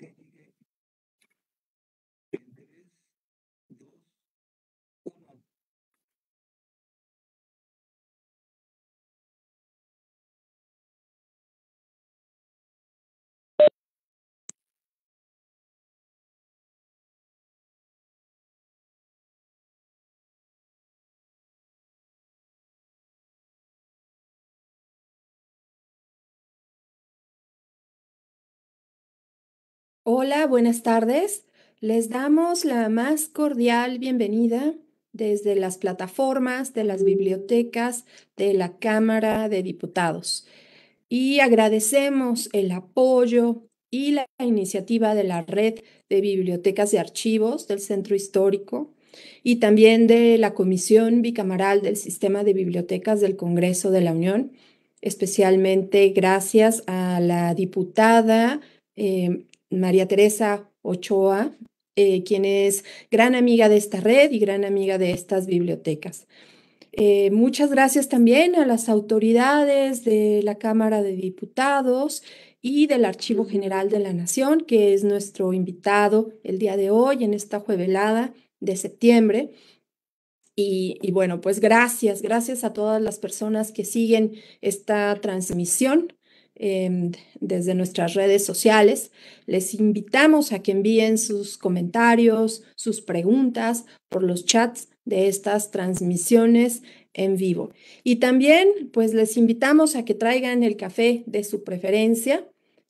Thank you. Hola, buenas tardes. Les damos la más cordial bienvenida desde las plataformas de las bibliotecas de la Cámara de Diputados y agradecemos el apoyo y la iniciativa de la Red de Bibliotecas de Archivos del Centro Histórico y también de la Comisión Bicamaral del Sistema de Bibliotecas del Congreso de la Unión, especialmente gracias a la diputada eh, María Teresa Ochoa, eh, quien es gran amiga de esta red y gran amiga de estas bibliotecas. Eh, muchas gracias también a las autoridades de la Cámara de Diputados y del Archivo General de la Nación, que es nuestro invitado el día de hoy en esta juevelada de septiembre. Y, y, bueno, pues gracias, gracias a todas las personas que siguen esta transmisión Em, desde nuestras redes sociales. Les invitamos a que envíen sus comentarios, sus preguntas por los chats de estas transmisiones en vivo. Y también, pues les invitamos a que traigan el café de su preferencia,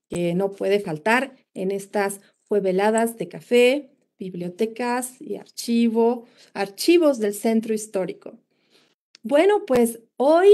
que no puede faltar en estas jueveladas de café, bibliotecas y archivo, archivos del centro histórico. Bueno, pues hoy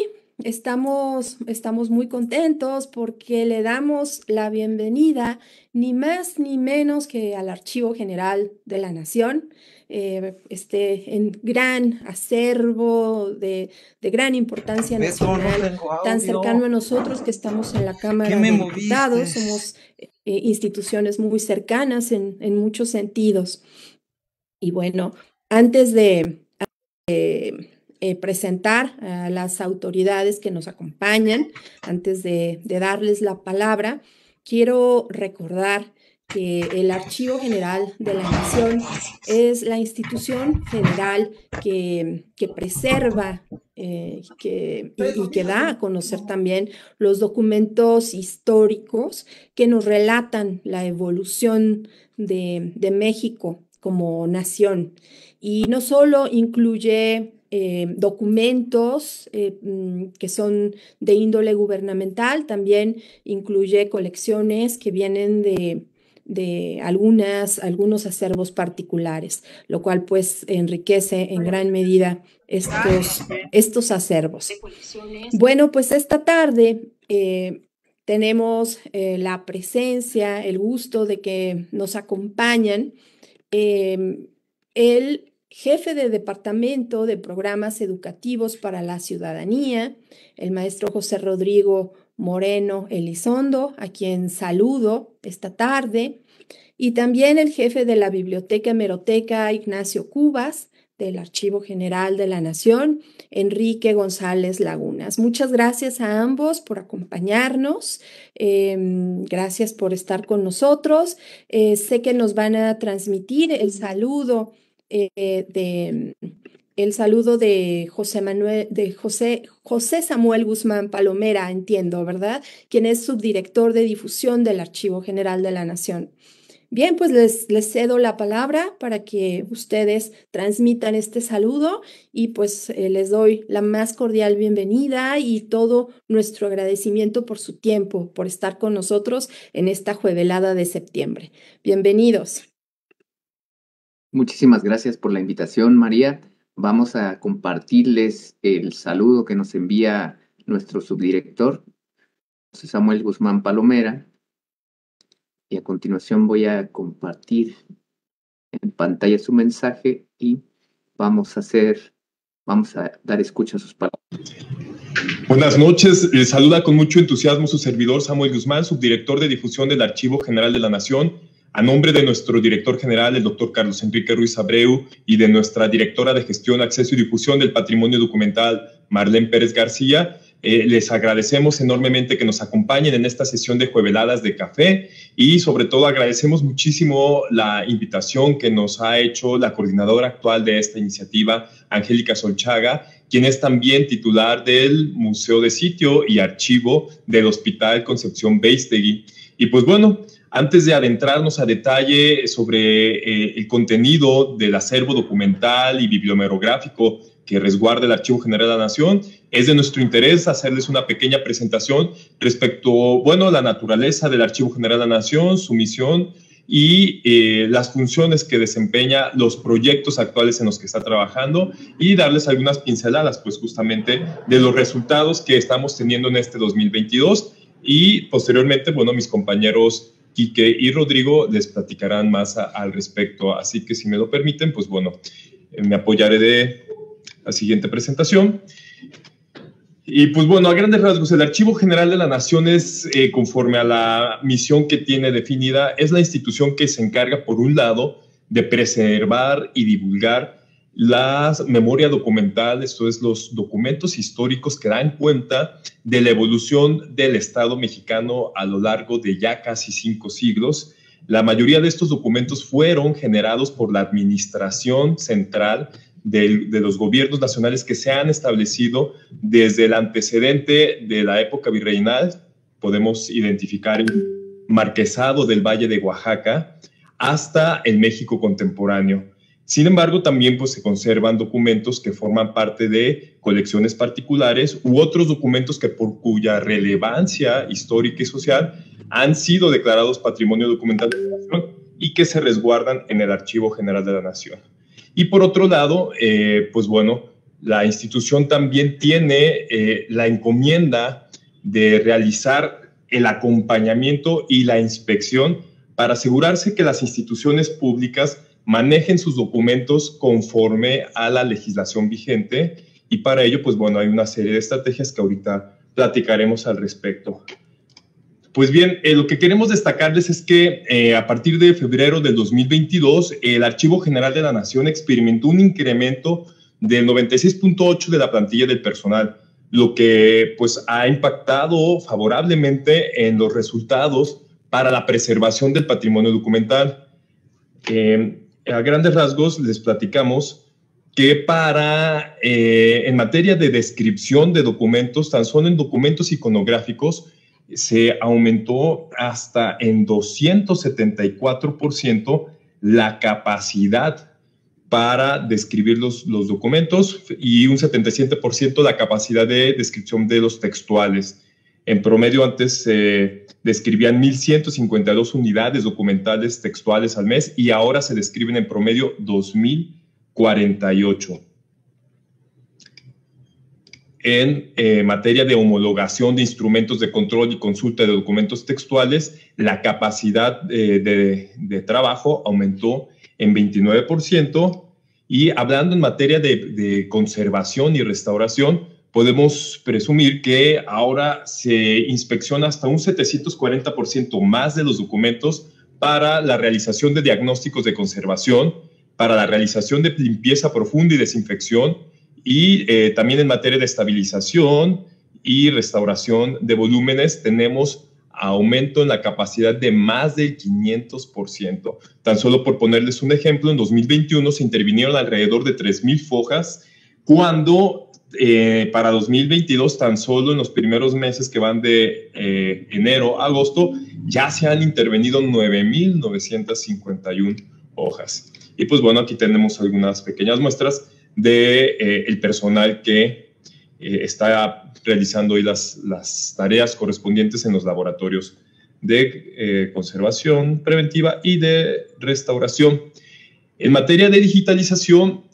Estamos, estamos muy contentos porque le damos la bienvenida ni más ni menos que al Archivo General de la Nación, eh, este en gran acervo de, de gran importancia nacional, tan cercano a nosotros que estamos en la Cámara de Diputados, somos eh, instituciones muy cercanas en, en, muchos sentidos. Y bueno, antes de... Eh, eh, presentar a las autoridades que nos acompañan. Antes de, darles la palabra, quiero recordar que el Archivo General de la Nación es la institución general que, que preserva eh, que, y, que da a conocer también los documentos históricos que nos relatan la evolución de, de México como nación. Y no solo incluye eh, documentos eh, mm, que son de índole gubernamental, también incluye colecciones que vienen de, de algunas, algunos acervos particulares, lo cual pues enriquece en gran medida estos, estos acervos. Bueno, pues esta tarde eh, tenemos la presencia, el gusto de que nos acompañan el jefe de Departamento de Programas Educativos para la Ciudadanía, el maestro José Rodrigo Moreno Elizondo, a quien saludo esta tarde, y también el jefe de la Biblioteca Hemeroteca Ignacio Cubas, del Archivo General de la Nación, Enrique González Lagunas. Muchas gracias a ambos por acompañarnos. Em, gracias por estar con nosotros. Eh, sé que nos van a transmitir el saludo eh, de el saludo de José Manuel, de José, José Samuel Guzmán Palomera, entiendo, ¿verdad? Quien es subdirector de difusión del Archivo General de la Nación. Bien, pues les, les cedo la palabra para que ustedes transmitan este saludo y pues eh, les doy la más cordial bienvenida y todo nuestro agradecimiento por su tiempo, por estar con nosotros en esta juevelada de septiembre. Bienvenidos. Muchísimas gracias por la invitación, María. Vamos a compartirles el saludo que nos envía nuestro subdirector, Samuel Guzmán Palomera. Y a continuación voy a compartir en pantalla su mensaje y vamos a hacer, vamos a dar escucha a sus palabras. Buenas noches, saluda con mucho entusiasmo su servidor Samuel Guzmán, subdirector de difusión del Archivo General de la Nación a nombre de nuestro director general, el doctor Carlos Enrique Ruiz Abreu, y de nuestra directora de gestión, acceso y difusión del patrimonio documental, Marlene Pérez García, eh, les agradecemos enormemente que nos acompañen en esta sesión de jueveladas de café y sobre todo agradecemos muchísimo la invitación que nos ha hecho la coordinadora actual de esta iniciativa, Angélica Solchaga, quien es también titular del Museo de Sitio y Archivo del Hospital Concepción Beistegui. Y pues bueno, antes de adentrarnos a detalle sobre eh, el contenido del acervo documental y bibliomerográfico que resguarda el Archivo General de la Nación, es de nuestro interés hacerles una pequeña presentación respecto, bueno, la naturaleza del Archivo General de la Nación, su misión y eh, las funciones que desempeña, los proyectos actuales en los que está trabajando y darles algunas pinceladas, pues justamente de los resultados que estamos teniendo en este 2022 y posteriormente, bueno, mis compañeros Quique y Rodrigo les platicarán más al respecto. Así que si me lo permiten, pues bueno, eh, me apoyaré de la siguiente presentación. Y pues bueno, a grandes rasgos, el Archivo General de la Nación es, eh, conforme a la misión que tiene definida, es la institución que se encarga, por un lado, de preservar y divulgar la memoria documental, esto es, los documentos históricos que dan cuenta de la evolución del Estado mexicano a lo largo de ya casi cinco siglos. La mayoría de estos documentos fueron generados por la Administración Central de, de, los gobiernos nacionales que se han establecido desde el antecedente de la época virreinal, podemos identificar el Marquesado del Valle de Oaxaca, hasta el México contemporáneo. Sin embargo, también pues, se conservan documentos que forman parte de colecciones particulares u otros documentos que por cuya relevancia histórica y social han sido declarados patrimonio documental de la nación y que se resguardan en el Archivo General de la Nación. Y por otro lado, eh, pues bueno, la institución también tiene eh, la encomienda de realizar el acompañamiento y la inspección para asegurarse que las instituciones públicas manejen sus documentos conforme a la legislación vigente y para ello, pues bueno, hay una serie de estrategias que ahorita platicaremos al respecto. Pues bien, eh, lo que queremos destacarles es que eh, a partir de febrero del 2022, el Archivo General de la Nación experimentó un incremento del 96.8 de la plantilla del personal, lo que pues ha impactado favorablemente en los resultados para la preservación del patrimonio documental. Eh, a grandes rasgos les platicamos que para, eh, en materia de descripción de documentos, tan solo en documentos iconográficos, se aumentó hasta en 274% la capacidad para describir los, los, documentos y un 77% la capacidad de descripción de los textuales. En promedio antes se describían 1.152 unidades documentales textuales al mes y ahora se describen en promedio 2.048. En eh, materia de homologación de instrumentos de control y consulta de documentos textuales, la capacidad de, trabajo aumentó en 29%. Y hablando en materia de conservación y restauración, podemos presumir que ahora se inspecciona hasta un 740% más de los documentos para la realización de diagnósticos de conservación, para la realización de limpieza profunda y desinfección, y eh, también en materia de estabilización y restauración de volúmenes tenemos aumento en la capacidad de más del 500%. Tan solo por ponerles un ejemplo, en 2021 se intervinieron alrededor de 3.000 fojas, cuando eh, para 2022, tan solo en los primeros meses que van de eh, enero a agosto, ya se han intervenido 9.951 hojas. Y pues bueno, aquí tenemos algunas pequeñas muestras de eh, el personal que está realizando hoy las, las tareas correspondientes en los laboratorios de conservación preventiva y de restauración. En materia de digitalización,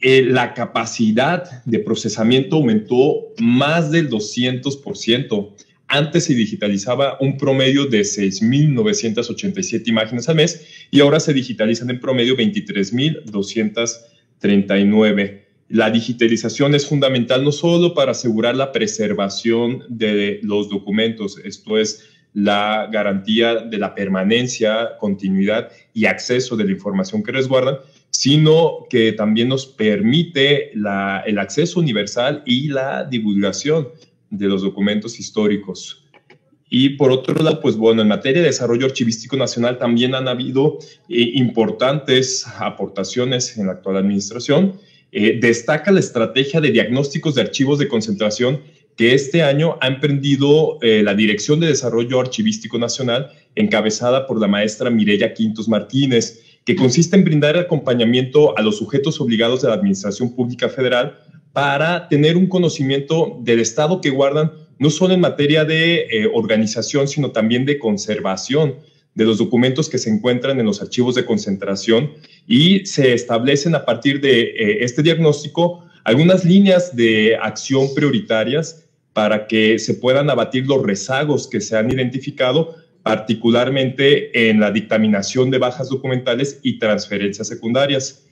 eh, la capacidad de procesamiento aumentó más del 200%. Antes se digitalizaba un promedio de 6.987 imágenes al mes y ahora se digitalizan en promedio 23.239. La digitalización es fundamental no solo para asegurar la preservación de los documentos, esto es la garantía de la permanencia, continuidad y acceso de la información que resguardan, sino que también nos permite el acceso universal y la divulgación de los documentos históricos. Y por otro lado, pues bueno, en materia de desarrollo archivístico nacional también han habido eh, importantes aportaciones en la actual administración. Eh, destaca la estrategia de diagnósticos de archivos de concentración que este año ha emprendido eh, la Dirección de Desarrollo Archivístico Nacional, encabezada por la maestra Mireya Quintos Martínez que consiste en brindar acompañamiento a los sujetos obligados de la Administración Pública Federal para tener un conocimiento del estado que guardan, no solo en materia de eh, organización, sino también de conservación de los documentos que se encuentran en los archivos de concentración. Y se establecen a partir de eh, este diagnóstico algunas líneas de acción prioritarias para que se puedan abatir los rezagos que se han identificado, particularmente en la dictaminación de bajas documentales y transferencias secundarias.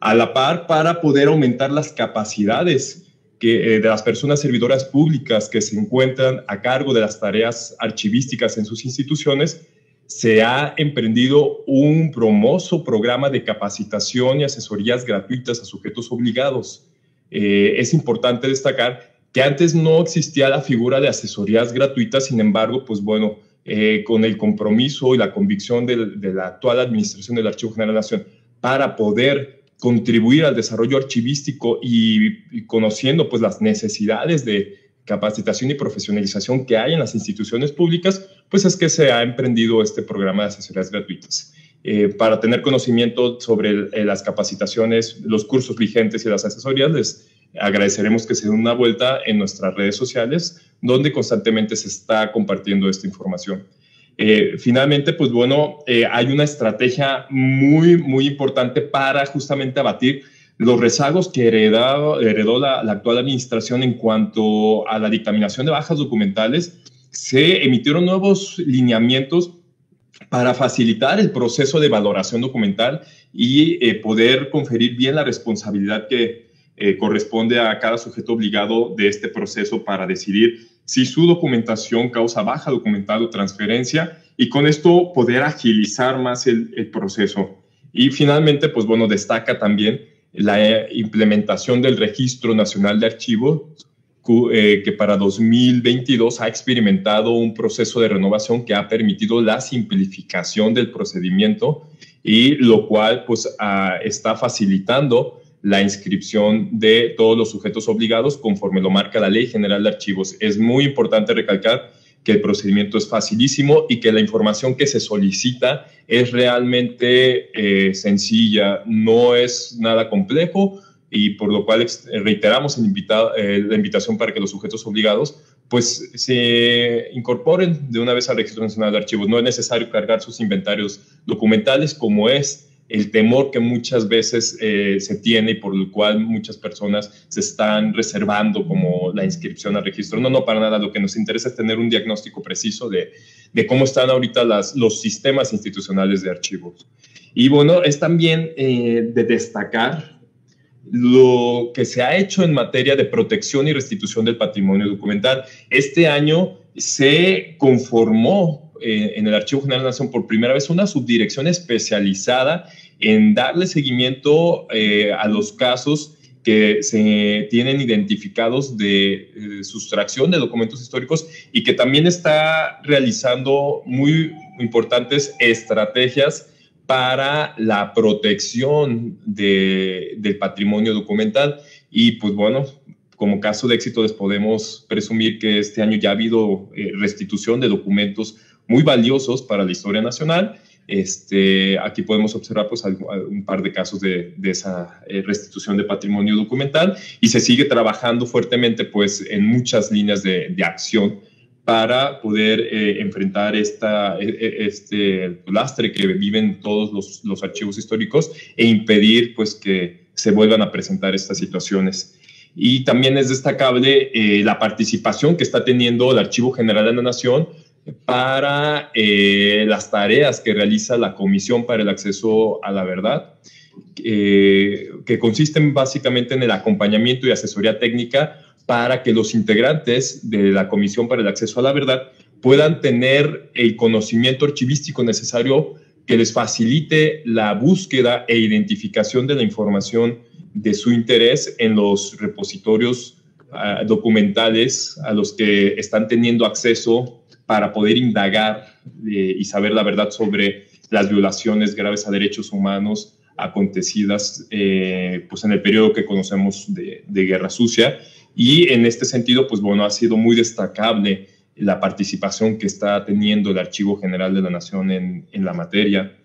A la par, para poder aumentar las capacidades eh, de las personas servidoras públicas que se encuentran a cargo de las tareas archivísticas en sus instituciones, se ha emprendido un promoso programa de capacitación y asesorías gratuitas a sujetos obligados. Eh, es importante destacar que antes no existía la figura de asesorías gratuitas, sin embargo, pues bueno, eh, con el compromiso y la convicción de, la actual administración del Archivo General de la Nación para poder contribuir al desarrollo archivístico y, conociendo pues las necesidades de, capacitación y profesionalización que hay en las instituciones públicas, pues es que se ha emprendido este programa de asesorías gratuitas. Eh, para tener conocimiento sobre eh, las capacitaciones, los cursos vigentes y las asesorías, les agradeceremos que se den una vuelta en nuestras redes sociales, donde constantemente se está compartiendo esta información. Eh, finalmente, pues bueno, hay una estrategia muy, muy importante para justamente abatir los rezagos que heredó, heredó la, actual administración en cuanto a la dictaminación de bajas documentales, se emitieron nuevos lineamientos para facilitar el proceso de valoración documental y eh, poder conferir bien la responsabilidad que eh, corresponde a cada sujeto obligado de este proceso para decidir si su documentación causa baja documental o transferencia y con esto poder agilizar más el, el proceso. Y finalmente, pues bueno, destaca también la implementación del Registro Nacional de Archivos, eh, que para 2022 ha experimentado un proceso de renovación que ha permitido la simplificación del procedimiento y lo cual pues ah, está facilitando la inscripción de todos los sujetos obligados conforme lo marca la Ley General de Archivos. Es muy importante recalcar que el procedimiento es facilísimo y que la información que se solicita es realmente eh, sencilla, no es nada complejo y por lo cual reiteramos eh, la invitación para que los sujetos obligados pues se incorporen de una vez al Registro Nacional de Archivos. No es necesario cargar sus inventarios documentales como es el temor que muchas veces eh, se tiene y por el cual muchas personas se están reservando como la inscripción al registro. No, no, para nada. Lo que nos interesa es tener un diagnóstico preciso de, de cómo están ahorita los sistemas institucionales de archivos. Y bueno, es también eh, de destacar lo que se ha hecho en materia de protección y restitución del patrimonio documental. Este año se conformó eh, en el Archivo General de la Nación por primera vez una subdirección especializada en darle seguimiento eh, a los casos que se tienen identificados de eh, sustracción de documentos históricos y que también está realizando muy importantes estrategias para la protección del patrimonio documental. Y pues bueno, como caso de éxito les podemos presumir que este año ya ha habido restitución de documentos muy valiosos para la historia nacional. Este, aquí podemos observar pues, un par de casos de, esa eh, restitución de patrimonio documental y se sigue trabajando fuertemente pues, en muchas líneas de, acción para poder eh, enfrentar esta, e, e, este lastre que viven todos los, los, archivos históricos e impedir pues, que se vuelvan a presentar estas situaciones. Y también es destacable eh, la participación que está teniendo el Archivo General de la Nación para eh, las tareas que realiza la Comisión para el Acceso a la Verdad, eh, que consisten básicamente en el acompañamiento y asesoría técnica para que los integrantes de la Comisión para el Acceso a la Verdad puedan tener el conocimiento archivístico necesario que les facilite la búsqueda e identificación de la información de su interés en los repositorios ah, documentales a los que están teniendo acceso para poder indagar eh, y saber la verdad sobre las violaciones graves a derechos humanos acontecidas eh, pues en el periodo que conocemos de, guerra sucia. Y en este sentido, pues bueno, ha sido muy destacable la participación que está teniendo el Archivo General de la Nación en, en la materia.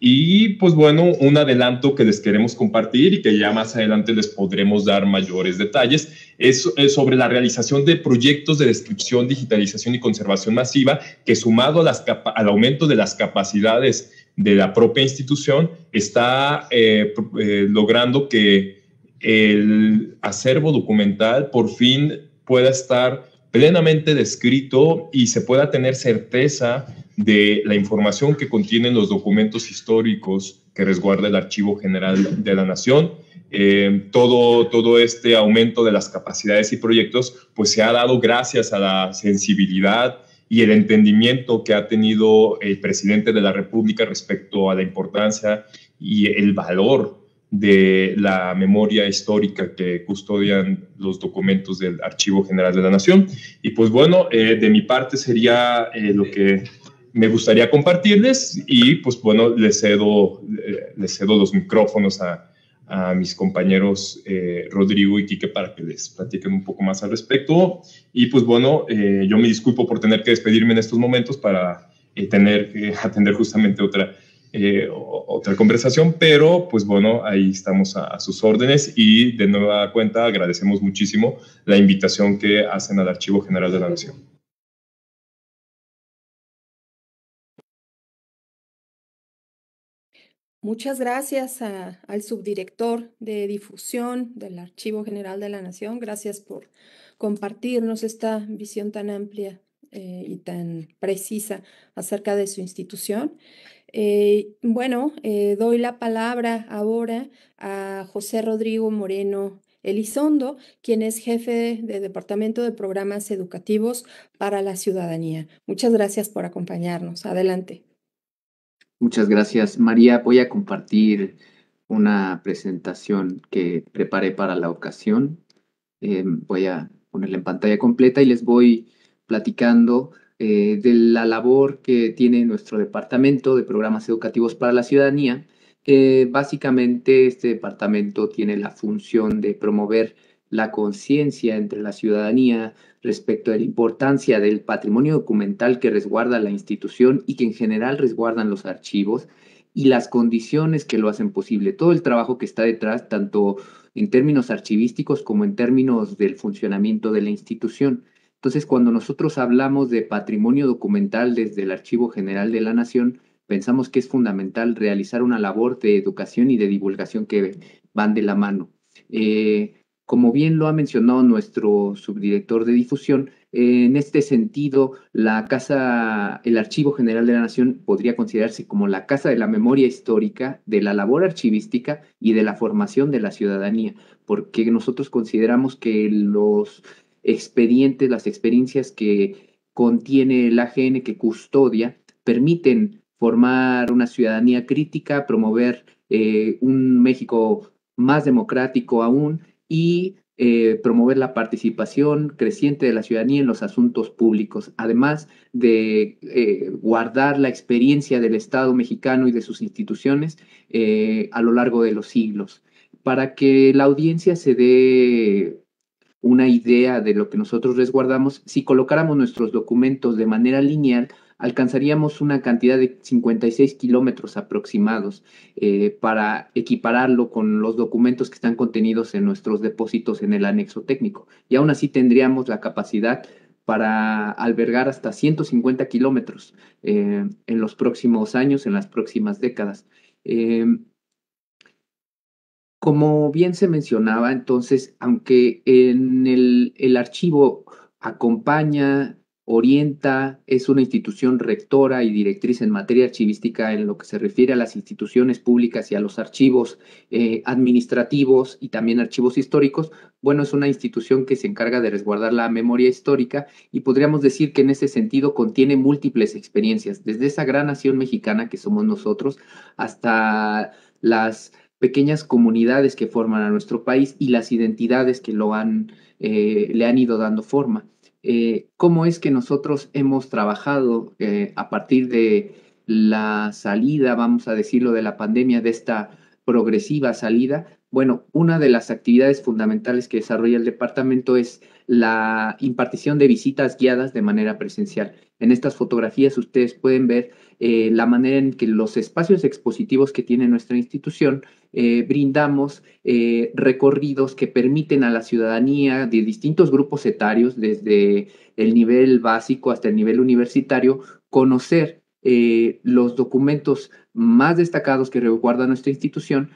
Y pues bueno, un adelanto que les queremos compartir y que ya más adelante les podremos dar mayores detalles es, sobre la realización de proyectos de descripción, digitalización y conservación masiva que sumado al aumento de las capacidades de la propia institución está eh, eh, logrando que el acervo documental por fin pueda estar plenamente descrito y se pueda tener certeza de la información que contienen los documentos históricos que resguarda el Archivo General de la Nación. Eh, todo, todo este aumento de las capacidades y proyectos pues se ha dado gracias a la sensibilidad y el entendimiento que ha tenido el presidente de la República respecto a la importancia y el valor de la memoria histórica que custodian los documentos del Archivo General de la Nación. Y pues bueno, eh, de mi parte sería eh, lo que me gustaría compartirles y pues bueno, les cedo, les cedo los micrófonos a, a mis compañeros Rodrigo y Quique para que les platiquen un poco más al respecto. Y pues bueno, yo me disculpo por tener que despedirme en estos momentos para tener que atender justamente otra eh, otra conversación, pero pues bueno, ahí estamos a, sus órdenes y de nueva cuenta agradecemos muchísimo la invitación que hacen al Archivo General de la Nación. Muchas gracias al subdirector de difusión del Archivo General de la Nación. Gracias por compartirnos esta visión tan amplia eh, y tan precisa acerca de su institución. Eh, bueno, eh, doy la palabra ahora a José Rodrigo Moreno Elizondo, quien es jefe de Departamento de Programas Educativos para la Ciudadanía. Muchas gracias por acompañarnos. Adelante. Muchas gracias, María. Voy a compartir una presentación que preparé para la ocasión. Eh, voy a ponerla en pantalla completa y les voy platicando eh, de la labor que tiene nuestro Departamento de Programas Educativos para la Ciudadanía. básicamente, este departamento tiene la función de promover la conciencia entre la ciudadanía respecto de la importancia del patrimonio documental que resguarda la institución y que en general resguardan los archivos y las condiciones que lo hacen posible. Todo el trabajo que está detrás, tanto en términos archivísticos como en términos del funcionamiento de la institución. Entonces, cuando nosotros hablamos de patrimonio documental desde el Archivo General de la Nación, pensamos que es fundamental realizar una labor de educación y de divulgación que van de la mano. Eh, como bien lo ha mencionado nuestro subdirector de difusión, en este sentido, la Casa, el Archivo General de la Nación podría considerarse como la casa de la memoria histórica, de la labor archivística y de la formación de la ciudadanía, porque nosotros consideramos que los expedientes, las experiencias que contiene el AGN que custodia, permiten formar una ciudadanía crítica, promover eh, un México más democrático aún y eh, promover la participación creciente de la ciudadanía en los asuntos públicos, además de eh, guardar la experiencia del Estado mexicano y de sus instituciones a lo largo de los siglos, para que la audiencia se dé una idea de lo que nosotros resguardamos, si colocáramos nuestros documentos de manera lineal, alcanzaríamos una cantidad de 56 kilómetros aproximados eh, para equipararlo con los documentos que están contenidos en nuestros depósitos en el anexo técnico. Y aún así tendríamos la capacidad para albergar hasta 150 kilómetros eh, en los próximos años, en las próximas décadas. Eh, como bien se mencionaba, entonces, aunque en el, el archivo acompaña, orienta, es una institución rectora y directriz en materia archivística en lo que se refiere a las instituciones públicas y a los archivos eh, administrativos y también archivos históricos, bueno, es una institución que se encarga de resguardar la memoria histórica y podríamos decir que en ese sentido contiene múltiples experiencias, desde esa gran nación mexicana que somos nosotros hasta las pequeñas comunidades que forman a nuestro país y las identidades que lo han, eh, le han ido dando forma. Eh, ¿Cómo es que nosotros hemos trabajado eh, a partir de la salida, vamos a decirlo, de la pandemia, de esta progresiva salida? Bueno, una de las actividades fundamentales que desarrolla el departamento es la impartición de visitas guiadas de manera presencial. En estas fotografías ustedes pueden ver eh, la manera en que los espacios expositivos que tiene nuestra institución eh, brindamos eh, recorridos que permiten a la ciudadanía de distintos grupos etarios, desde el nivel básico hasta el nivel universitario, conocer los documentos más destacados que resguarda nuestra institución,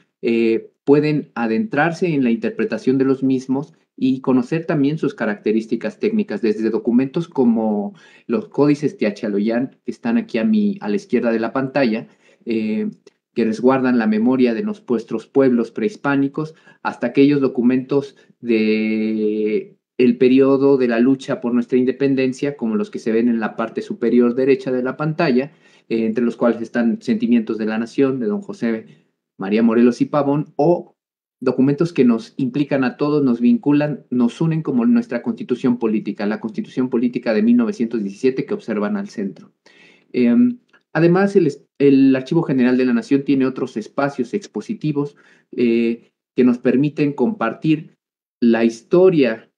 pueden adentrarse en la interpretación de los mismos y conocer también sus características técnicas, desde documentos como los códices Tiachaloyan, que están aquí a, mi, a la izquierda de la pantalla, eh, que resguardan la memoria de nuestros pueblos prehispánicos, hasta aquellos documentos de el periodo de la lucha por nuestra independencia, como los que se ven en la parte superior derecha de la pantalla, eh, entre los cuales están Sentimientos de la Nación, de don José María Morelos y Pavón, o documentos que nos implican a todos, nos vinculan, nos unen como nuestra constitución política, la constitución política de 1917 que observan al centro. Em, además, el, Archivo General de la Nación tiene otros espacios expositivos eh, que nos permiten compartir la historia,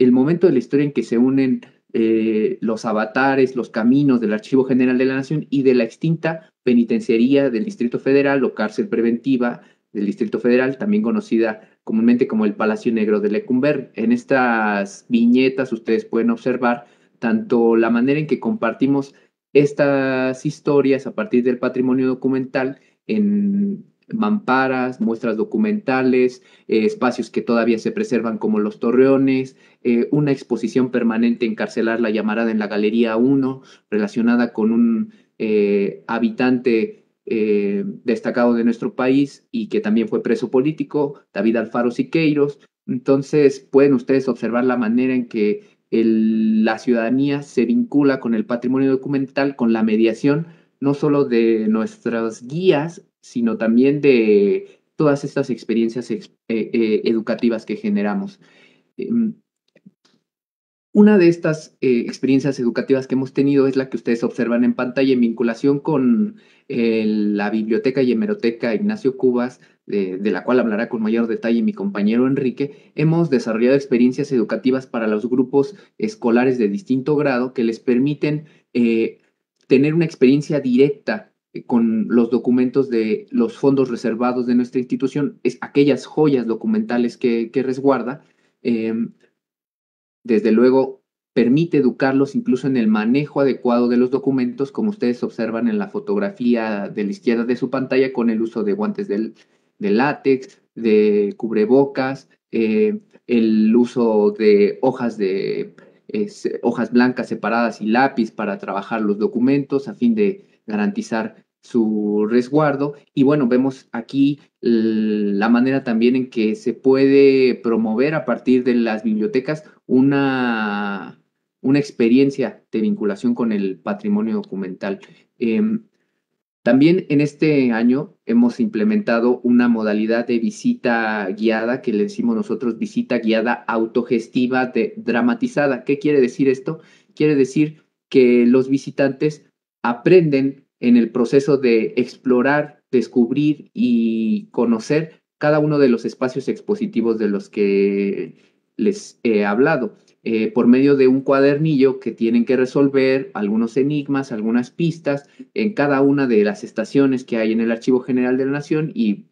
el momento de la historia en que se unen eh, los avatares, los caminos del Archivo General de la Nación y de la extinta penitenciaría del Distrito Federal o cárcel preventiva del Distrito Federal, también conocida comúnmente como el Palacio Negro de Lecumber. En estas viñetas ustedes pueden observar tanto la manera en que compartimos estas historias a partir del patrimonio documental en mamparas, muestras documentales, eh, espacios que todavía se preservan como los torreones, eh, una exposición permanente en Carcelar La Llamarada en la Galería 1, relacionada con un eh, habitante eh, destacado de nuestro país y que también fue preso político, David Alfaro Siqueiros. Entonces pueden ustedes observar la manera en que la ciudadanía se vincula con el patrimonio documental, con la mediación no solo de nuestras guías, sino también de todas estas experiencias eh, eh, educativas que generamos. Em, una de estas eh, experiencias educativas que hemos tenido es la que ustedes observan en pantalla en vinculación con eh, la biblioteca y hemeroteca Ignacio Cubas, de, la cual hablará con mayor detalle mi compañero Enrique. Hemos desarrollado experiencias educativas para los grupos escolares de distinto grado que les permiten eh, tener una experiencia directa con los documentos de los fondos reservados de nuestra institución, es aquellas joyas documentales que, que resguarda desde luego, permite educarlos incluso en el manejo adecuado de los documentos, como ustedes observan en la fotografía de la izquierda de su pantalla, con el uso de guantes de látex, de cubrebocas, eh, el uso de hojas de hojas blancas separadas y lápiz para trabajar los documentos a fin de garantizar su resguardo. Y bueno, vemos aquí la manera también en que se puede promover a partir de las bibliotecas una, una experiencia de vinculación con el patrimonio documental. Em, también en este año hemos implementado una modalidad de visita guiada que le decimos nosotros visita guiada autogestiva dramatizada. ¿Qué quiere decir esto? Quiere decir que los visitantes aprenden en el proceso de explorar, descubrir y conocer cada uno de los espacios expositivos de los que les he hablado, eh, por medio de un cuadernillo que tienen que resolver algunos enigmas, algunas pistas en cada una de las estaciones que hay en el Archivo General de la Nación y,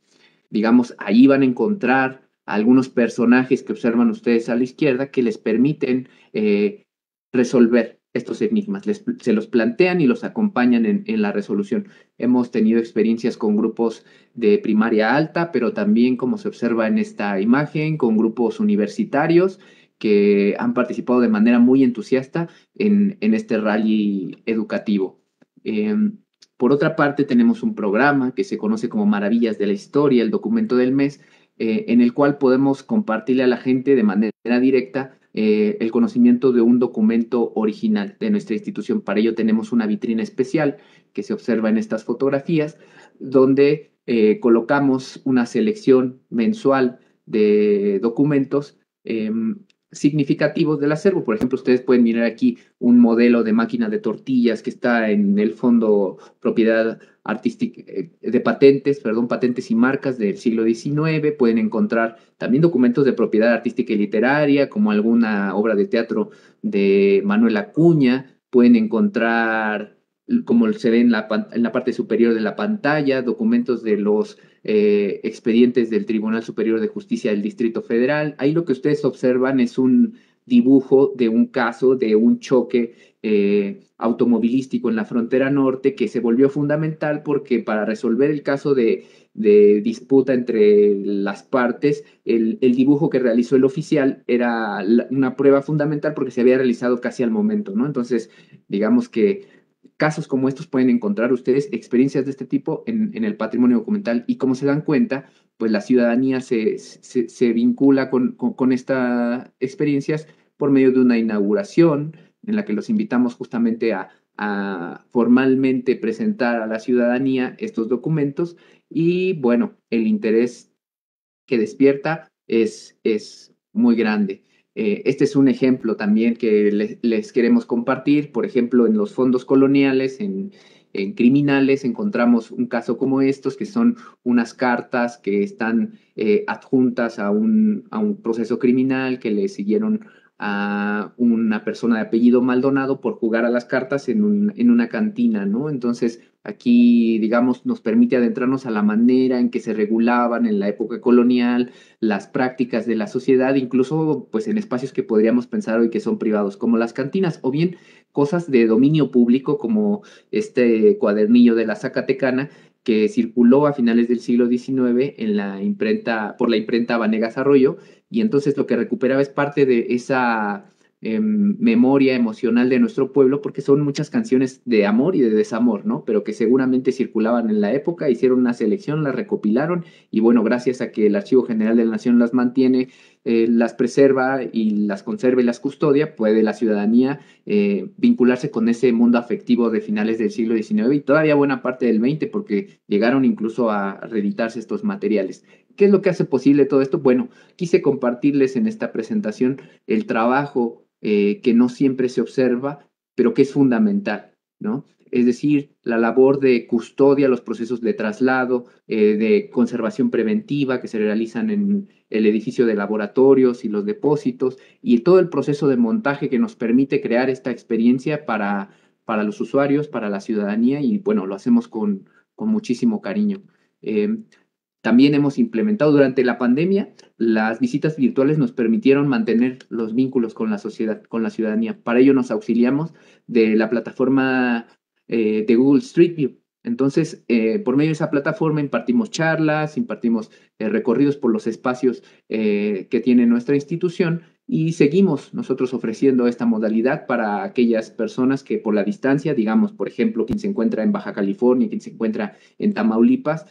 digamos, ahí van a encontrar algunos personajes que observan ustedes a la izquierda que les permiten eh, resolver estos enigmas, se los plantean y los acompañan en, la resolución. Hemos tenido experiencias con grupos de primaria alta, pero también, como se observa en esta imagen, con grupos universitarios que han participado de manera muy entusiasta en, este rally educativo. Em, por otra parte, tenemos un programa que se conoce como Maravillas de la Historia, el documento del mes, eh, en el cual podemos compartirle a la gente de manera directa eh, el conocimiento de un documento original de nuestra institución. Para ello tenemos una vitrina especial que se observa en estas fotografías, donde eh, colocamos una selección mensual de documentos em, significativos del acervo. Por ejemplo, ustedes pueden mirar aquí un modelo de máquina de tortillas que está en el fondo propiedad de patentes, perdón, patentes y marcas del siglo XIX. Pueden encontrar también documentos de propiedad artística y literaria, como alguna obra de teatro de Manuel Acuña. pueden encontrar, como se ve en la, en la parte superior de la pantalla, documentos de los eh, expedientes del Tribunal Superior de Justicia del Distrito Federal. Ahí lo que ustedes observan es un dibujo de un caso de un choque eh, automovilístico en la frontera norte que se volvió fundamental porque para resolver el caso de, disputa entre las partes, el, dibujo que realizó el oficial era una prueba fundamental porque se había realizado casi al momento, ¿no? Entonces, digamos que casos como estos pueden encontrar ustedes experiencias de este tipo en, el patrimonio documental y como se dan cuenta, pues la ciudadanía se, se, vincula con, con, estas experiencias por medio de una inauguración en la que los invitamos justamente a, a formalmente presentar a la ciudadanía estos documentos y bueno, el interés que despierta es, es muy grande. Eh, este es un ejemplo también que les, queremos compartir. Por ejemplo, en los fondos coloniales, en, criminales, encontramos un caso como estos, que son unas cartas que están eh, adjuntas a un, a un proceso criminal que le siguieron a una persona de apellido Maldonado por jugar a las cartas en, en una cantina, ¿no? Entonces, aquí, digamos, nos permite adentrarnos a la manera en que se regulaban en la época colonial las prácticas de la sociedad, incluso pues en espacios que podríamos pensar hoy que son privados, como las cantinas, o bien cosas de dominio público, como este cuadernillo de la Zacatecana, que circuló a finales del siglo XIX en la imprenta, por la imprenta Vanegas Arroyo, y entonces lo que recuperaba es parte de esa em, memoria emocional de nuestro pueblo, porque son muchas canciones de amor y de desamor, ¿no? Pero que seguramente circulaban en la época, hicieron una selección, las recopilaron, y bueno, gracias a que el Archivo General de la Nación las mantiene, eh, las preserva y las conserva y las custodia, puede la ciudadanía eh, vincularse con ese mundo afectivo de finales del siglo XIX y todavía buena parte del XX, porque llegaron incluso a reeditarse estos materiales. ¿Qué es lo que hace posible todo esto? Bueno, quise compartirles en esta presentación el trabajo eh, que no siempre se observa, pero que es fundamental, ¿no? Es decir, la labor de custodia, los procesos de traslado, eh, de conservación preventiva que se realizan en el edificio de laboratorios y los depósitos, y todo el proceso de montaje que nos permite crear esta experiencia para, para los usuarios, para la ciudadanía, y bueno, lo hacemos con, con muchísimo cariño. Eh, también hemos implementado durante la pandemia, las visitas virtuales nos permitieron mantener los vínculos con la sociedad, con la ciudadanía. Para ello nos auxiliamos de la plataforma eh, de Google Street View. Entonces, eh, por medio de esa plataforma impartimos charlas, impartimos eh, recorridos por los espacios que tiene nuestra institución y seguimos nosotros ofreciendo esta modalidad para aquellas personas que por la distancia, digamos, por ejemplo, quien se encuentra en Baja California, quien se encuentra en Tamaulipas,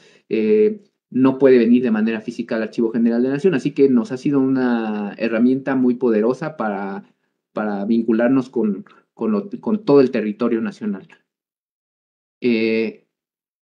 no puede venir de manera física al Archivo General de la Nación, así que nos ha sido una herramienta muy poderosa para, para vincularnos con, con, todo el territorio nacional. Eh,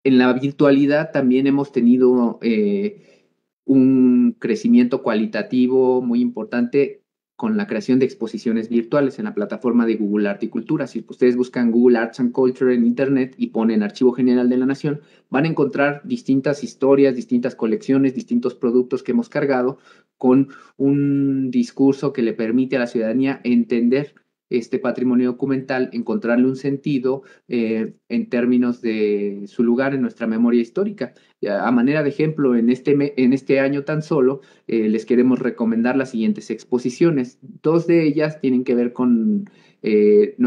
en la virtualidad también hemos tenido eh, un crecimiento cualitativo muy importante con la creación de exposiciones virtuales en la plataforma de Google Art y Cultura. Si ustedes buscan Google Arts and Culture en Internet y ponen Archivo General de la Nación, van a encontrar distintas historias, distintas colecciones, distintos productos que hemos cargado con un discurso que le permite a la ciudadanía entender este patrimonio documental, encontrarle un sentido eh, en términos de su lugar en nuestra memoria histórica. A manera de ejemplo, en este, en este año tan solo, eh, les queremos recomendar las siguientes exposiciones. Dos de ellas tienen que ver con eh,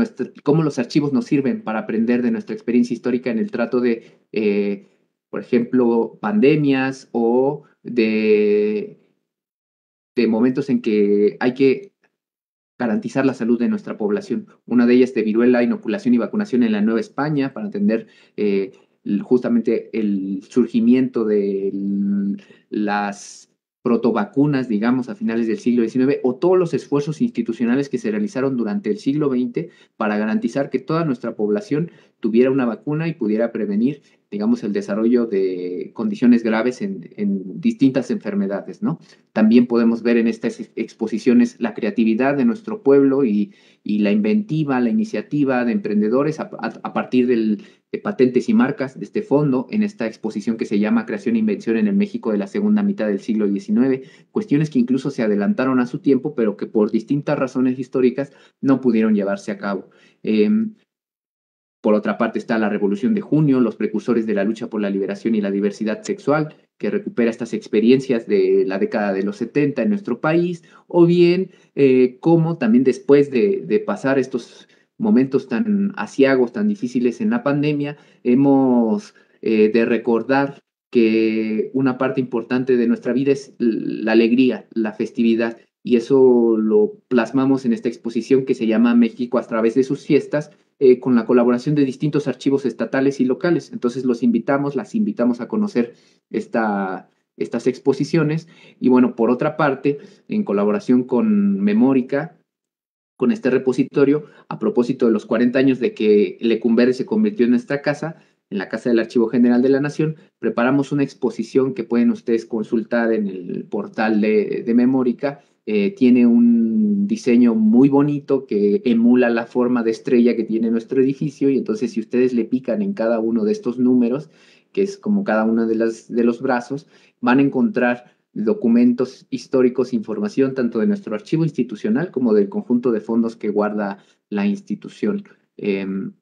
cómo los archivos nos sirven para aprender de nuestra experiencia histórica en el trato de, por ejemplo, pandemias o de, de momentos en que hay que garantizar la salud de nuestra población. Una de ellas de viruela, inoculación y vacunación en la Nueva España para atender eh, justamente el surgimiento de las protovacunas, digamos, a finales del siglo XIX, o todos los esfuerzos institucionales que se realizaron durante el siglo XX para garantizar que toda nuestra población tuviera una vacuna y pudiera prevenir, digamos, el desarrollo de condiciones graves en, distintas enfermedades, ¿no? También podemos ver en estas exposiciones la creatividad de nuestro pueblo y, la inventiva, la iniciativa de emprendedores a, partir de patentes y marcas de este fondo en esta exposición que se llama Creación e Invención en el México de la segunda mitad del siglo XIX, cuestiones que incluso se adelantaron a su tiempo, pero que por distintas razones históricas no pudieron llevarse a cabo. Em, por otra parte está la Revolución de Junio, los precursores de la lucha por la liberación y la diversidad sexual, que recupera estas experiencias de la década de los 70 en nuestro país, o bien eh, cómo también después de, pasar estos momentos tan asiagos, tan difíciles en la pandemia, hemos eh, de recordar que una parte importante de nuestra vida es la alegría, la festividad, y eso lo plasmamos en esta exposición que se llama México a través de sus fiestas, eh, con la colaboración de distintos archivos estatales y locales. Entonces los invitamos, las invitamos a conocer esta, estas exposiciones. Y bueno, por otra parte, en colaboración con Memórica, con este repositorio, a propósito de los 40 años de que Lecumberri se convirtió en nuestra casa, en la Casa del Archivo General de la Nación, preparamos una exposición que pueden ustedes consultar en el portal de, de Memórica, eh, tiene un diseño muy bonito que emula la forma de estrella que tiene nuestro edificio y entonces si ustedes le pican en cada uno de estos números, que es como cada uno de, de los brazos, van a encontrar documentos históricos, información tanto de nuestro archivo institucional como del conjunto de fondos que guarda la institución. Em,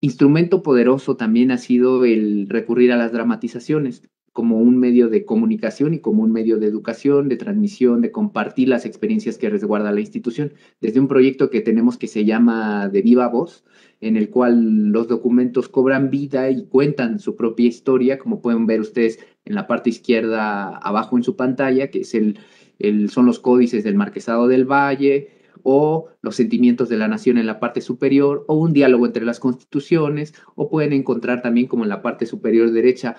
instrumento poderoso también ha sido el recurrir a las dramatizaciones como un medio de comunicación y como un medio de educación, de transmisión, de compartir las experiencias que resguarda la institución, desde un proyecto que tenemos que se llama De Viva Voz, en el cual los documentos cobran vida y cuentan su propia historia, como pueden ver ustedes en la parte izquierda abajo en su pantalla, que es el, el son los códices del Marquesado del Valle, o los sentimientos de la nación en la parte superior, o un diálogo entre las constituciones, o pueden encontrar también como en la parte superior derecha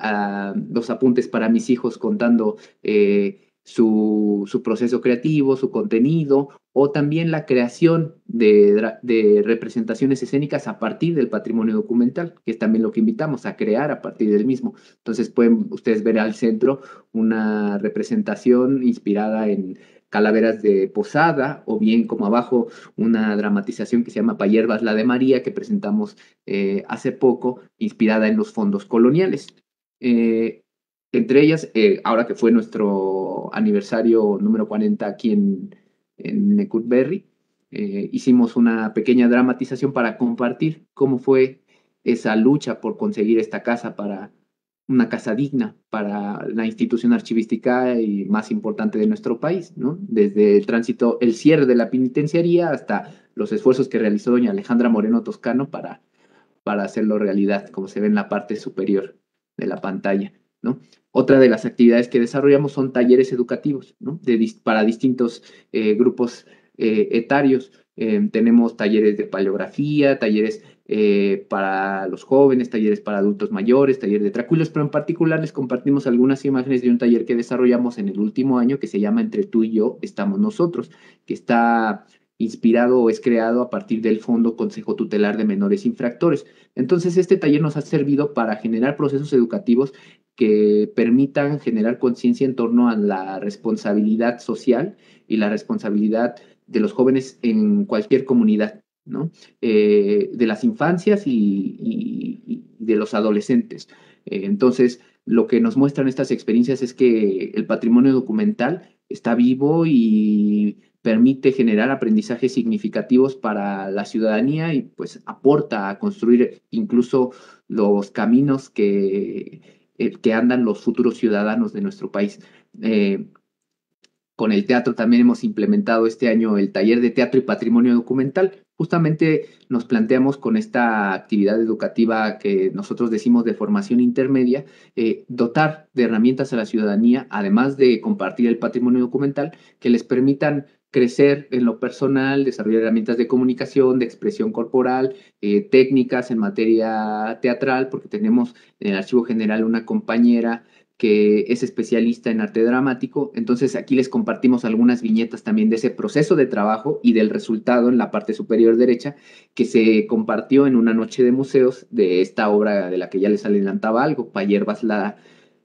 ah, los apuntes para mis hijos contando eh, su, su, proceso creativo, su contenido, o también la creación de, de, representaciones escénicas a partir del patrimonio documental, que es también lo que invitamos a crear a partir del mismo. Entonces pueden ustedes ver al centro una representación inspirada en Calaveras de Posada, o bien como abajo una dramatización que se llama Payervas la de María, que presentamos eh, hace poco, inspirada en los fondos coloniales. Eh, entre ellas, eh, ahora que fue nuestro aniversario número 40 aquí en, en hicimos una pequeña dramatización para compartir cómo fue esa lucha por conseguir esta casa para una casa digna para la institución archivística y más importante de nuestro país, ¿no? Desde el tránsito, el cierre de la penitenciaría hasta los esfuerzos que realizó doña Alejandra Moreno Toscano para, para hacerlo realidad, como se ve en la parte superior de la pantalla, ¿no? Otra de las actividades que desarrollamos son talleres educativos, ¿no? Para distintos eh, grupos eh, etarios. Eh, tenemos talleres de paleografía, talleres eh, para los jóvenes, talleres para adultos mayores, talleres de tráculos, pero en particular les compartimos algunas imágenes de un taller que desarrollamos en el último año que se llama Entre tú y yo estamos nosotros, que está inspirado o es creado a partir del Fondo Consejo Tutelar de Menores Infractores. Entonces, este taller nos ha servido para generar procesos educativos que permitan generar conciencia en torno a la responsabilidad social y la responsabilidad de los jóvenes en cualquier comunidad. Eh, de las infancias y, de los adolescentes. Eh, entonces, lo que nos muestran estas experiencias es que el patrimonio documental está vivo y permite generar aprendizajes significativos para la ciudadanía y pues aporta a construir incluso los caminos que, eh, que andan los futuros ciudadanos de nuestro país. con el teatro también hemos implementado este año el taller de teatro y patrimonio documental, justamente nos planteamos con esta actividad educativa que nosotros decimos de formación intermedia, eh, dotar de herramientas a la ciudadanía, además de compartir el patrimonio documental, que les permitan crecer en lo personal, desarrollar herramientas de comunicación, de expresión corporal, eh, técnicas en materia teatral, porque tenemos en el Archivo General una compañera que es especialista en arte dramático. Entonces aquí les compartimos algunas viñetas también de ese proceso de trabajo y del resultado en la parte superior derecha que se compartió en una noche de museos de esta obra de la que ya les adelantaba algo, Payervas la,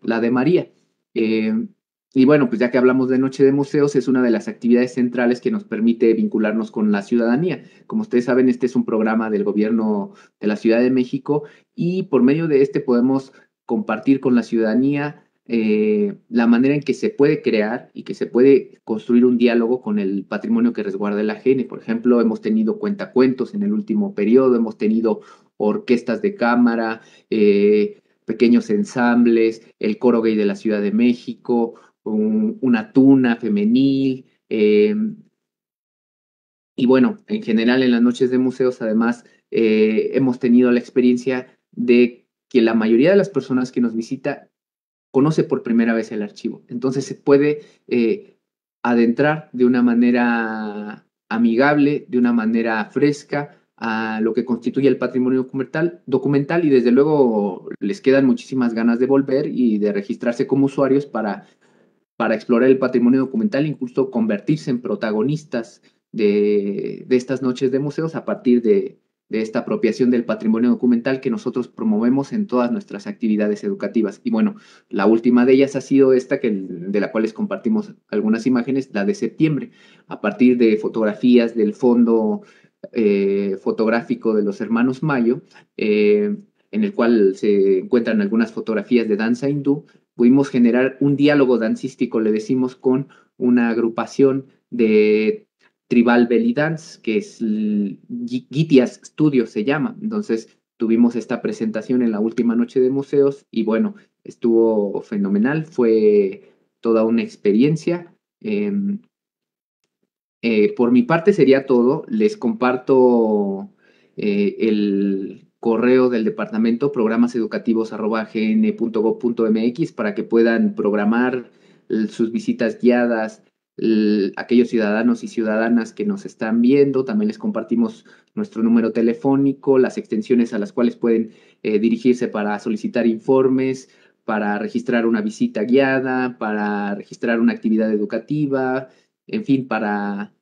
la de María. Eh, y bueno, pues ya que hablamos de Noche de Museos, es una de las actividades centrales que nos permite vincularnos con la ciudadanía. Como ustedes saben, este es un programa del gobierno de la Ciudad de México y por medio de este podemos compartir con la ciudadanía eh, la manera en que se puede crear y que se puede construir un diálogo con el patrimonio que resguarda la GN. Por ejemplo, hemos tenido cuentacuentos en el último periodo, hemos tenido orquestas de cámara, eh, pequeños ensambles, el coro gay de la Ciudad de México, una tuna femenil. Em, y bueno, en general en las noches de museos además eh, hemos tenido la experiencia de que la mayoría de las personas que nos visita conoce por primera vez el archivo. Entonces se puede eh, adentrar de una manera amigable, de una manera fresca a lo que constituye el patrimonio documental, documental y desde luego les quedan muchísimas ganas de volver y de registrarse como usuarios para para explorar el patrimonio documental, incluso convertirse en protagonistas de, estas noches de museos a partir de, esta apropiación del patrimonio documental que nosotros promovemos en todas nuestras actividades educativas. Y bueno, la última de ellas ha sido esta, que, de la cual les compartimos algunas imágenes, la de septiembre, a partir de fotografías del fondo eh, fotográfico de los hermanos Mayo, eh, en el cual se encuentran algunas fotografías de danza hindú, pudimos generar un diálogo dancístico, le decimos, con una agrupación de Tribal Belly Dance, que es Gitias Studio se llama. Entonces tuvimos esta presentación en la última noche de museos y bueno, estuvo fenomenal, fue toda una experiencia. Em, eh, por mi parte sería todo. Les comparto eh, el, correo del departamento programaseducativos.gn.gov.mx para que puedan programar sus visitas guiadas, aquellos ciudadanos y ciudadanas que nos están viendo. También les compartimos nuestro número telefónico, las extensiones a las cuales pueden eh, dirigirse para solicitar informes, para registrar una visita guiada, para registrar una actividad educativa, en fin, para,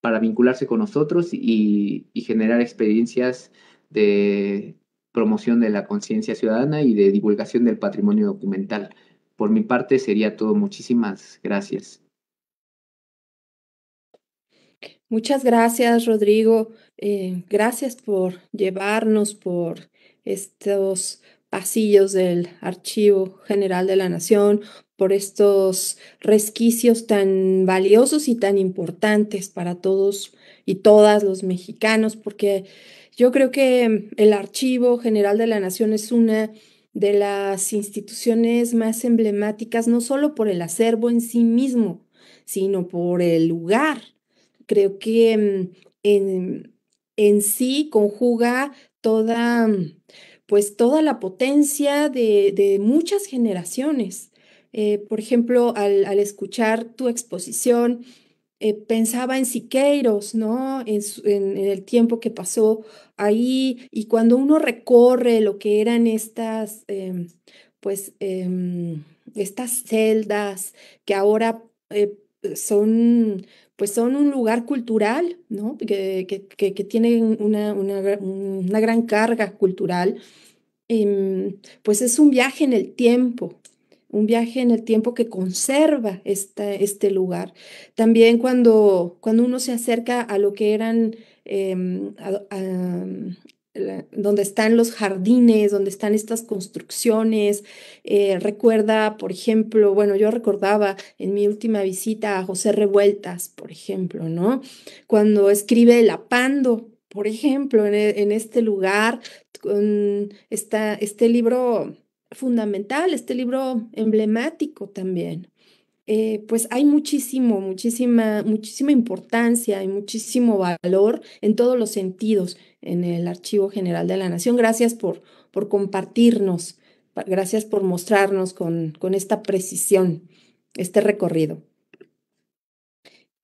para vincularse con nosotros y, y generar experiencias de promoción de la conciencia ciudadana y de divulgación del patrimonio documental. Por mi parte sería todo. Muchísimas gracias. Muchas gracias, Rodrigo. Eh, gracias por llevarnos por estos pasillos del Archivo General de la Nación, por estos resquicios tan valiosos y tan importantes para todos y todas los mexicanos, porque yo creo que el Archivo General de la Nación es una de las instituciones más emblemáticas, no solo por el acervo en sí mismo, sino por el lugar. Creo que mm, en, en sí conjuga toda, pues toda la potencia de, muchas generaciones. Eh, por ejemplo, al, al, escuchar tu exposición, eh, pensaba en Siqueiros, ¿no? En, el tiempo que pasó ahí y cuando uno recorre lo que eran estas, em, pues, em, estas celdas que ahora eh, son, pues son un lugar cultural, ¿no? Que, que, tienen una, una, gran carga cultural, em, pues es un viaje en el tiempo, un viaje en el tiempo que conserva este lugar. También cuando, cuando uno se acerca a lo que eran, donde están los jardines, donde están estas construcciones, eh, recuerda, por ejemplo, bueno, yo recordaba en mi última visita a José Revueltas, por ejemplo, ¿no? Cuando escribe El Apando, por ejemplo, en, en este lugar, con esta, este libro fundamental, este libro emblemático también. Eh, pues hay muchísimo, muchísima, muchísima importancia y muchísimo valor en todos los sentidos en el Archivo General de la Nación. Gracias por, por compartirnos, gracias por mostrarnos con, con esta precisión este recorrido.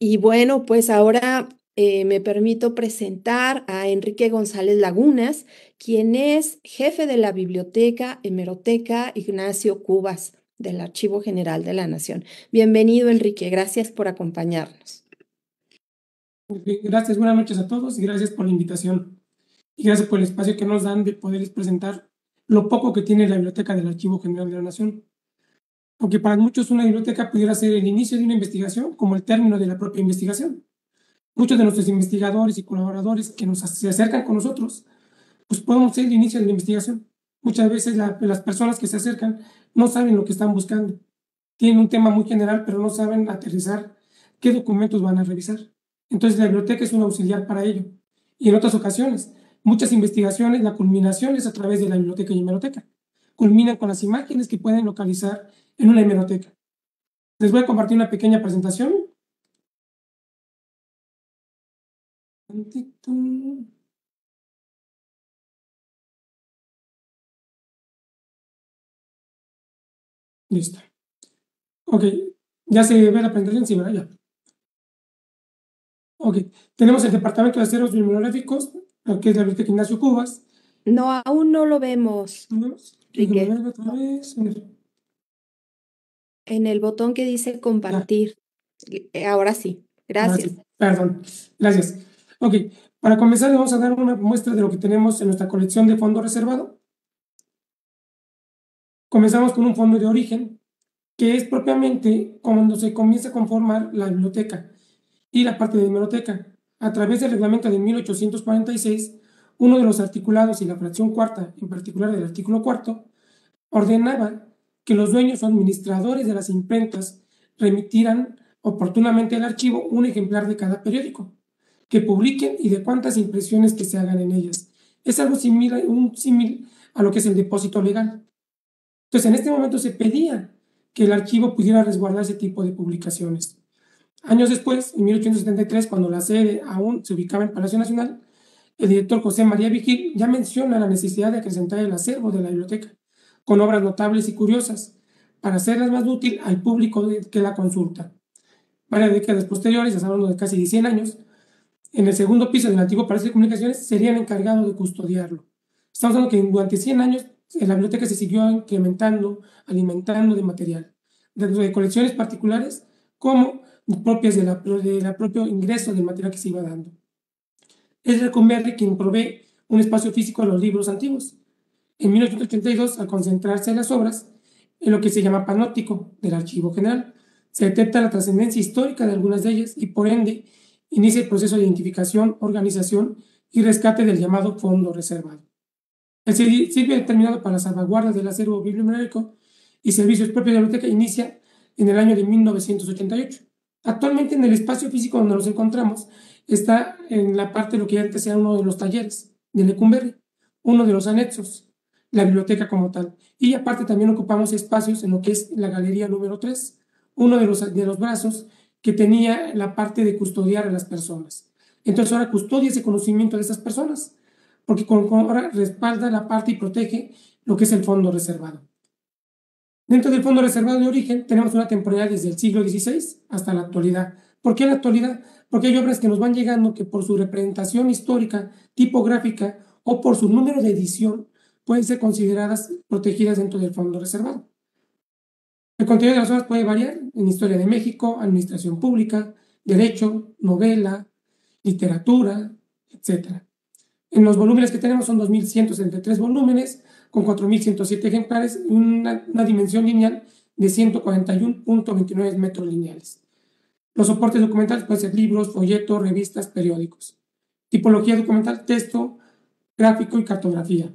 Y bueno, pues ahora eh, me permito presentar a Enrique González Lagunas, quien es jefe de la Biblioteca Hemeroteca Ignacio Cubas del Archivo General de la Nación. Bienvenido, Enrique. Gracias por acompañarnos. Gracias, buenas noches a todos y gracias por la invitación. Y gracias por el espacio que nos dan de poderles presentar lo poco que tiene la Biblioteca del Archivo General de la Nación. Porque para muchos una biblioteca pudiera ser el inicio de una investigación como el término de la propia investigación. Muchos de nuestros investigadores y colaboradores que nos se acercan con nosotros, pues podemos ser el inicio de la investigación. Muchas veces las personas que se acercan no saben lo que están buscando. Tienen un tema muy general, pero no saben aterrizar qué documentos van a revisar. Entonces la biblioteca es un auxiliar para ello. Y en otras ocasiones, muchas investigaciones, la culminación es a través de la biblioteca y hemeroteca. Culminan con las imágenes que pueden localizar en una hemeroteca. Les voy a compartir una pequeña presentación. Listo. Ok, ya se ve la presentación, sí, ¿verdad? Ya. Ok, tenemos el Departamento de Aceros Bibliográficos, que es la Biblioteca Ignacio Cubas. No, aún no lo vemos. En el botón que dice compartir. Eh, ahora sí, gracias. Perdón, gracias. Ok, para comenzar vamos a dar una muestra de lo que tenemos en nuestra colección de fondo reservado. Comenzamos con un fondo de origen, que es propiamente cuando se comienza a conformar la biblioteca y la parte de biblioteca. A través del reglamento de 1846, uno de los articulados y la fracción cuarta, en particular del artículo cuarto, ordenaba que los dueños o administradores de las imprentas remitirán oportunamente al archivo un ejemplar de cada periódico, que publiquen y de cuántas impresiones que se hagan en ellas. Es algo similar, un símil a lo que es el depósito legal. Entonces, en este momento se pedía que el archivo pudiera resguardar ese tipo de publicaciones. Años después, en 1873, cuando la sede aún se ubicaba en Palacio Nacional, el director José María Vigil ya menciona la necesidad de acrecentar el acervo de la biblioteca, con obras notables y curiosas, para hacerlas más útil al público que la consulta. Varias décadas posteriores, ya hablando de casi 100 años, en el segundo piso del antiguo Palacio de Comunicaciones serían encargados de custodiarlo. Estamos hablando que durante 100 años la biblioteca se siguió incrementando, alimentando de material, tanto de colecciones particulares como propias de la, de propio ingreso del material que se iba dando. Es Recomberri quien provee un espacio físico a los libros antiguos. En 1882, al concentrarse las obras en lo que se llama panóptico del Archivo General, se detecta la trascendencia histórica de algunas de ellas y por ende inicia el proceso de identificación, organización y rescate del llamado fondo reservado. El sirve determinado para la salvaguarda del acervo bibliográfico y servicios propios de la biblioteca inicia en el año de 1988. Actualmente en el espacio físico donde nos encontramos está en la parte de lo que antes era uno de los talleres de Lecumberri, uno de los anexos, la biblioteca como tal. Y aparte también ocupamos espacios en lo que es la galería número 3, uno de los, de los brazos que tenía la parte de custodiar a las personas. Entonces ahora custodia ese conocimiento de esas personas porque ahora respalda la parte y protege lo que es el fondo reservado. Dentro del fondo reservado de origen tenemos una temporalidad desde el siglo XVI hasta la actualidad. ¿Por qué la actualidad? Porque hay obras que nos van llegando que por su representación histórica, tipográfica o por su número de edición pueden ser consideradas protegidas dentro del fondo reservado. El contenido de las obras puede variar en historia de México, administración pública, derecho, novela, literatura, etc. En los volúmenes que tenemos son 2.173 volúmenes con 4.107 ejemplares y una, dimensión lineal de 141.29 metros lineales. Los soportes documentales pueden ser libros, folletos, revistas, periódicos. Tipología documental, texto, gráfico y cartografía.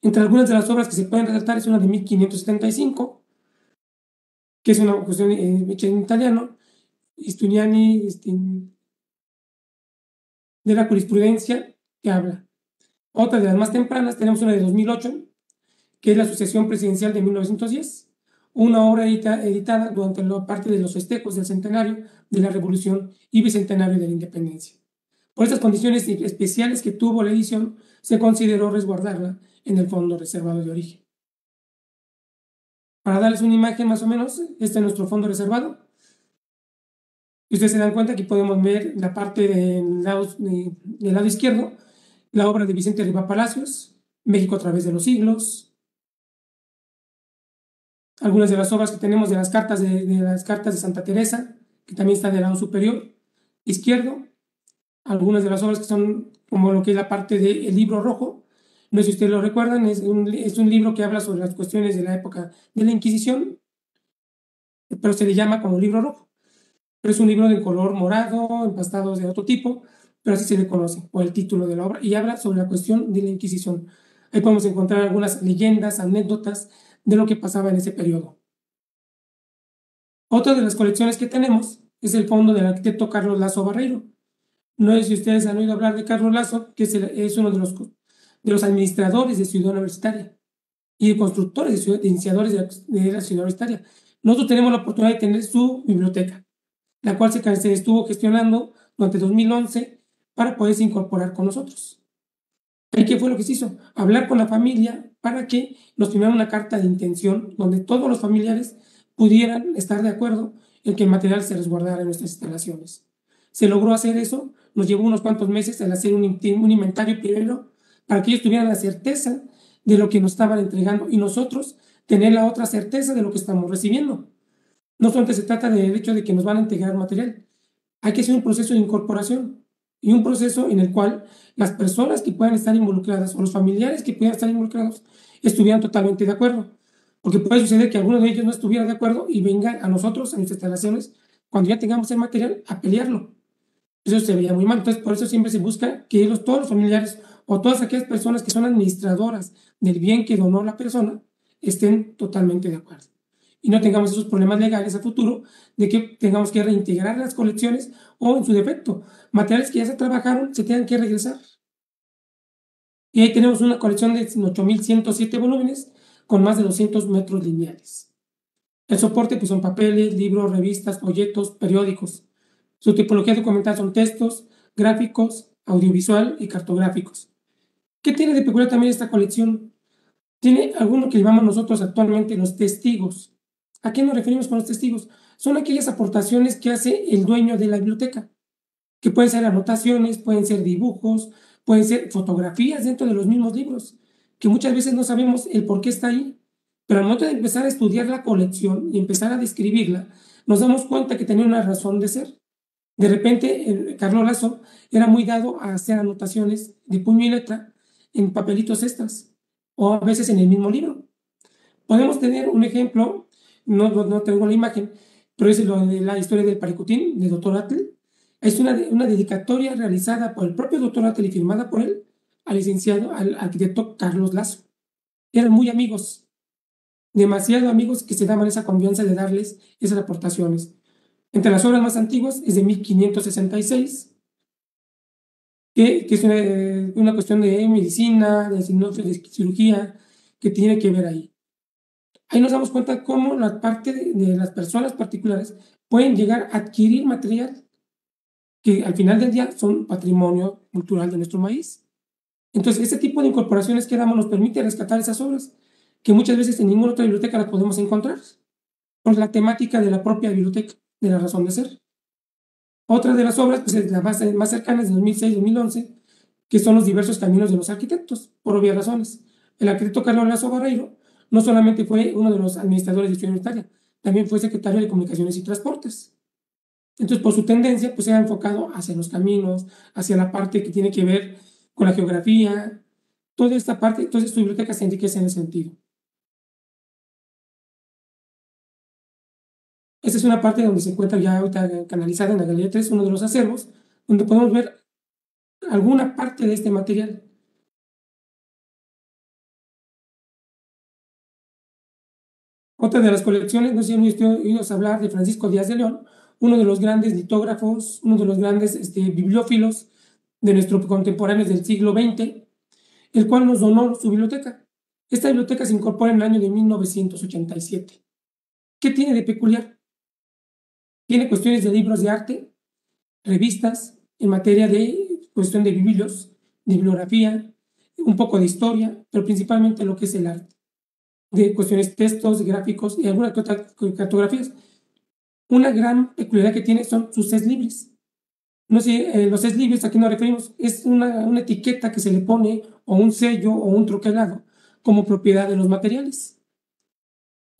Entre algunas de las obras que se pueden resaltar es una de 1575, que es una cuestión eh, en italiano, Istuniani este, de la jurisprudencia que habla. Otra de las más tempranas, tenemos una de 2008, que es la Asociación Presidencial de 1910, una obra editada durante la parte de los festejos del centenario de la Revolución y bicentenario de la Independencia. Por estas condiciones especiales que tuvo la edición, se consideró resguardarla en el fondo reservado de origen. Para darles una imagen más o menos, este es nuestro fondo reservado. Ustedes se dan cuenta que podemos ver la parte del lado, del lado izquierdo, la obra de Vicente Riva Palacios, México a través de los siglos, algunas de las obras que tenemos de las cartas de, las cartas de Santa Teresa, que también está del lado superior izquierdo, algunas de las obras que son como lo que es la parte del libro rojo, no sé si ustedes lo recuerdan, es un, es un libro que habla sobre las cuestiones de la época de la Inquisición, pero se le llama como libro rojo. Pero es un libro de color morado, empastado de otro tipo, pero así se le conoce, o el título de la obra, y habla sobre la cuestión de la Inquisición. Ahí podemos encontrar algunas leyendas, anécdotas de lo que pasaba en ese periodo. Otra de las colecciones que tenemos es el fondo del arquitecto Carlos Lazo Barreiro. No sé si ustedes han oído hablar de Carlos Lazo, que es, uno de los, de los administradores de Ciudad Universitaria y de constructores, de, iniciadores de la, Ciudad Universitaria. Nosotros tenemos la oportunidad de tener su biblioteca, la cual se, se estuvo gestionando durante 2011 para poderse incorporar con nosotros. ¿Y qué fue lo que se hizo? Hablar con la familia para que nos firmaran una carta de intención donde todos los familiares pudieran estar de acuerdo en que el material se resguardara en nuestras instalaciones. Se logró hacer eso, nos llevó unos cuantos meses el hacer un, inventario primero para que ellos tuvieran la certeza de lo que nos estaban entregando y nosotros tener la otra certeza de lo que estamos recibiendo. No solamente se trata del hecho de que nos van a integrar material, hay que hacer un proceso de incorporación y un proceso en el cual las personas que puedan estar involucradas o los familiares que puedan estar involucrados estuvieran totalmente de acuerdo. Porque puede suceder que alguno de ellos no estuviera de acuerdo y vengan a nosotros, a nuestras instalaciones, cuando ya tengamos el material, a pelearlo. Eso se veía muy mal. Entonces, por eso siempre se busca que los, todos los familiares o todas aquellas personas que son administradoras del bien que donó la persona estén totalmente de acuerdo y no tengamos esos problemas legales a futuro de que tengamos que reintegrar las colecciones o, en su defecto, materiales que ya se trabajaron se tengan que regresar. Y ahí tenemos una colección de 8.107 volúmenes con más de 200 metros lineales. El soporte pues, son papeles, libros, revistas, folletos, periódicos. Su tipología documental son textos, gráficos, audiovisual y cartográficos. ¿Qué tiene de peculiar también esta colección? Tiene alguno que llamamos nosotros actualmente los testigos. ¿A qué nos referimos con los testigos? Son aquellas aportaciones que hace el dueño de la biblioteca, que pueden ser anotaciones, pueden ser dibujos, pueden ser fotografías dentro de los mismos libros, que muchas veces no sabemos el por qué está ahí. Pero al momento de empezar a estudiar la colección y empezar a describirla, nos damos cuenta que tenía una razón de ser. De repente, Carlos Lazo era muy dado a hacer anotaciones de puño y letra en papelitos extras, o a veces en el mismo libro. Podemos tener un ejemplo no, no, tengo la imagen, pero es lo de la historia del Paricutín, de doctor Atle. Es una, una dedicatoria realizada por el propio doctor Atle y firmada por él al licenciado, al arquitecto Carlos Lazo. Eran muy amigos, demasiado amigos que se daban esa confianza de darles esas aportaciones. Entre las obras más antiguas es de 1566, que, que es una, una, cuestión de medicina, de de cirugía, que tiene que ver ahí. Ahí nos damos cuenta cómo la parte de, las personas particulares pueden llegar a adquirir material que al final del día son patrimonio cultural de nuestro país. Entonces, ese tipo de incorporaciones que damos nos permite rescatar esas obras que muchas veces en ninguna otra biblioteca las podemos encontrar por la temática de la propia biblioteca, de la razón de ser. Otra de las obras, pues es la más, más cercana, es de 2006-2011, que son los diversos caminos de los arquitectos, por obvias razones. El arquitecto Carlos Lazo Barreiro no solamente fue uno de los administradores de Ciudad Universitaria, también fue secretario de Comunicaciones y Transportes. Entonces, por su tendencia, pues se ha enfocado hacia los caminos, hacia la parte que tiene que ver con la geografía, toda esta parte, entonces su biblioteca se enriquece en ese sentido. Esta es una parte donde se encuentra ya canalizada en la Galería 3, uno de los acervos, donde podemos ver alguna parte de este material. Otra de las colecciones, no sé si han oído hablar de Francisco Díaz de León, uno de los grandes litógrafos, uno de los grandes este, bibliófilos de nuestros contemporáneos del siglo XX, el cual nos donó su biblioteca. Esta biblioteca se incorpora en el año de 1987. ¿Qué tiene de peculiar? Tiene cuestiones de libros de arte, revistas en materia de cuestión de biblios, de bibliografía, un poco de historia, pero principalmente lo que es el arte de cuestiones textos, gráficos y algunas cartografías. Una gran peculiaridad que tiene son sus test libres. No sé, eh, los test libres, ¿a qué nos referimos? Es una, una, etiqueta que se le pone o un sello o un troquelado como propiedad de los materiales.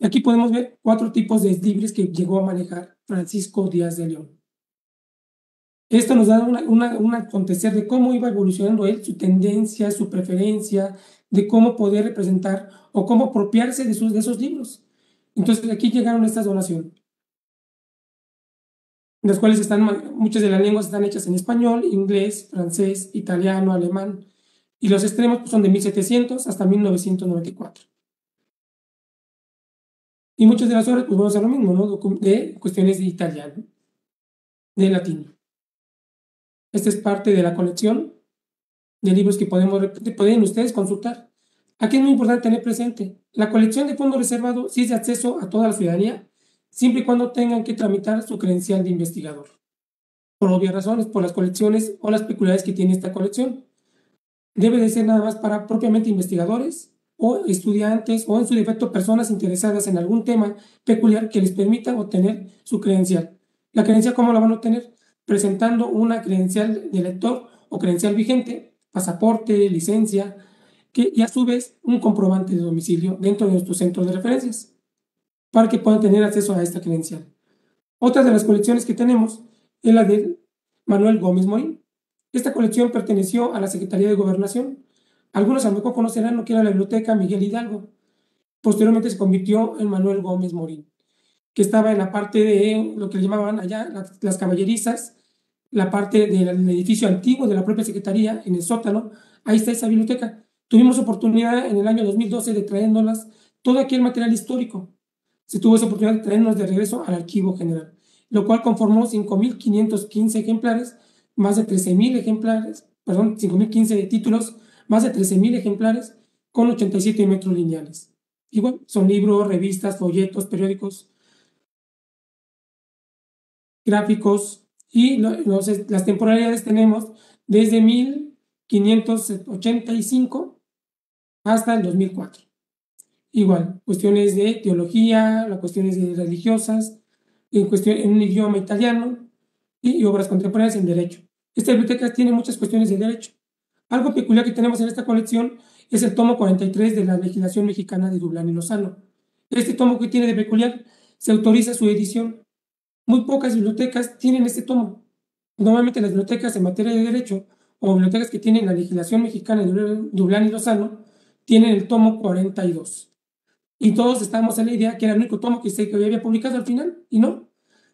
Aquí podemos ver cuatro tipos de libres que llegó a manejar Francisco Díaz de León. Esto nos da un acontecer de cómo iba evolucionando él, su tendencia, su preferencia, de cómo poder representar o cómo apropiarse de, sus, de esos libros. Entonces aquí llegaron estas donaciones. las cuales están, muchas de las lenguas están hechas en español, inglés, francés, italiano, alemán, y los extremos son de 1700 hasta 1994. Y muchas de las obras, pues vamos a lo mismo, ¿no? De cuestiones de italiano, de latín. Esta es parte de la colección de libros que podemos, pueden ustedes consultar. Aquí es muy importante tener presente, la colección de fondo reservado sí es de acceso a toda la ciudadanía, siempre y cuando tengan que tramitar su credencial de investigador. Por obvias razones, por las colecciones o las peculiaridades que tiene esta colección. Debe de ser nada más para propiamente investigadores o estudiantes o en su defecto personas interesadas en algún tema peculiar que les permita obtener su credencial. ¿La credencial cómo la van a obtener? Presentando una credencial de lector o credencial vigente, pasaporte, licencia, que, y a su vez un comprobante de domicilio dentro de nuestro centro de referencias para que puedan tener acceso a esta credencial. Otra de las colecciones que tenemos es la de Manuel Gómez Morín. Esta colección perteneció a la Secretaría de Gobernación. Algunos a lo mejor conocerán lo que era la Biblioteca Miguel Hidalgo. Posteriormente se convirtió en Manuel Gómez Morín, que estaba en la parte de lo que llamaban allá las caballerizas, la parte del edificio antiguo de la propia Secretaría, en el sótano. Ahí está esa biblioteca. Tuvimos oportunidad en el año 2012 de traernos todo aquel material histórico. Se tuvo esa oportunidad de traernos de regreso al archivo general, lo cual conformó 5.515 ejemplares, más de 13.000 ejemplares, perdón, 5.015 títulos, más de 13.000 ejemplares, con 87 metros lineales. Igual, son libros, revistas, folletos, periódicos, gráficos, y las temporalidades tenemos desde 1585 hasta el 2004. Igual, cuestiones de teología, las cuestiones religiosas, en, cuestión, en un idioma italiano y, obras contemporáneas en derecho. Esta biblioteca tiene muchas cuestiones de derecho. Algo peculiar que tenemos en esta colección es el tomo 43 de la legislación mexicana de Dublán y Lozano. Este tomo que tiene de peculiar se autoriza su edición. Muy pocas bibliotecas tienen este tomo. Normalmente las bibliotecas en materia de derecho o bibliotecas que tienen la legislación mexicana de Dublán y Lozano tienen el tomo 42. Y todos estábamos en la idea que era el único tomo que se había publicado al final, y no.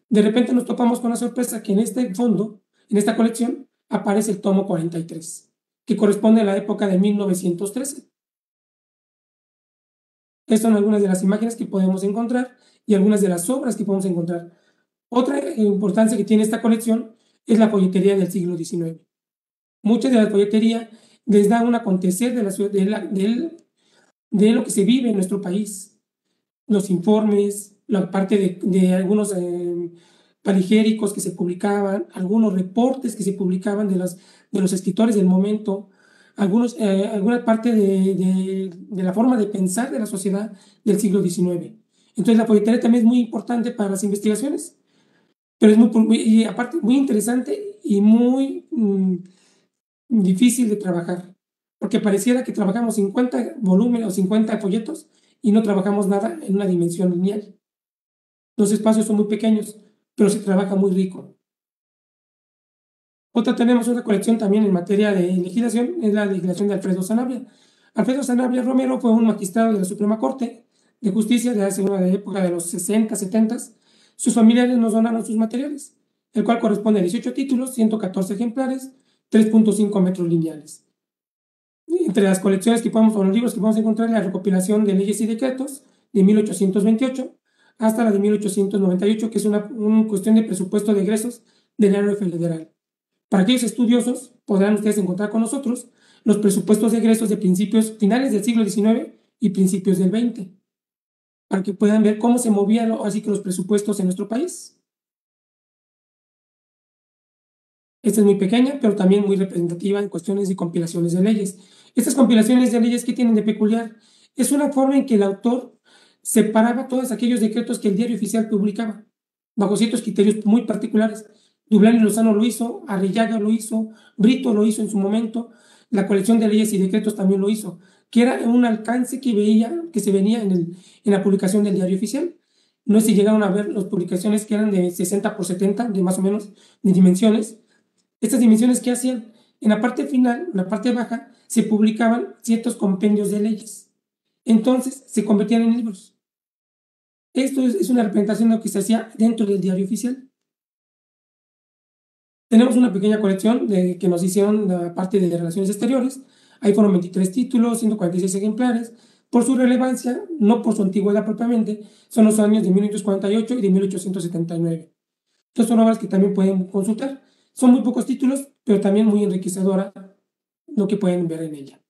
De repente nos topamos con la sorpresa que en este fondo, en esta colección, aparece el tomo 43, que corresponde a la época de 1913. Estas son algunas de las imágenes que podemos encontrar y algunas de las obras que podemos encontrar. Otra importancia que tiene esta colección es la folletería del siglo XIX. Mucha de la folletería les da un acontecer de, la, de, la, de, de lo que se vive en nuestro país. Los informes, la parte de, de algunos eh, paligéricos que se publicaban, algunos reportes que se publicaban de los, de los escritores del momento, algunos, eh, alguna parte de, de, la forma de pensar de la sociedad del siglo XIX. Entonces la folletería también es muy importante para las investigaciones, pero es muy, y aparte muy interesante y muy mm, difícil de trabajar porque pareciera que trabajamos 50 volúmenes o 50 folletos y no trabajamos nada en una dimensión lineal. Los espacios son muy pequeños, pero se trabaja muy rico. Otra tenemos una colección también en materia de legislación, es la legislación de Alfredo Sanabria. Alfredo Sanabria Romero fue un magistrado de la Suprema Corte de Justicia de hace una época de los 60, 70. Sus familiares nos donaron sus materiales, el cual corresponde a 18 títulos, 114 ejemplares, 3.5 metros lineales entre las colecciones que podemos, o los libros que podemos encontrar, la recopilación de leyes y decretos de 1828 hasta la de 1898, que es una, cuestión de presupuesto de egresos del área federal. Para aquellos estudiosos, podrán ustedes encontrar con nosotros los presupuestos de egresos de principios finales del siglo XIX y principios del XX, para que puedan ver cómo se movían así que los presupuestos en nuestro país. Esta es muy pequeña, pero también muy representativa en cuestiones de compilaciones de leyes. Estas compilaciones de leyes, ¿qué tienen de peculiar? Es una forma en que el autor separaba todos aquellos decretos que el diario oficial publicaba, bajo ciertos criterios muy particulares. Dublán y Lozano lo hizo, Arrillaga lo hizo, Brito lo hizo en su momento, la colección de leyes y decretos también lo hizo, que era un alcance que veía, que se venía en, el, en la publicación del diario oficial. No sé si llegaron a ver las publicaciones que eran de 60 por 70, de más o menos de dimensiones. Estas dimensiones, ¿qué hacían? En la parte final, en la parte baja, se publicaban ciertos compendios de leyes. Entonces se convertían en libros. Esto es, una representación de lo que se hacía dentro del diario oficial. Tenemos una pequeña colección de, que nos hicieron la parte de relaciones exteriores. Ahí fueron 23 títulos, 146 ejemplares. Por su relevancia, no por su antigüedad propiamente, son los años de 1848 y de 1879. Estas son obras que también pueden consultar. Son muy pocos títulos, pero también muy enriquecedora lo que pueden ver en ella.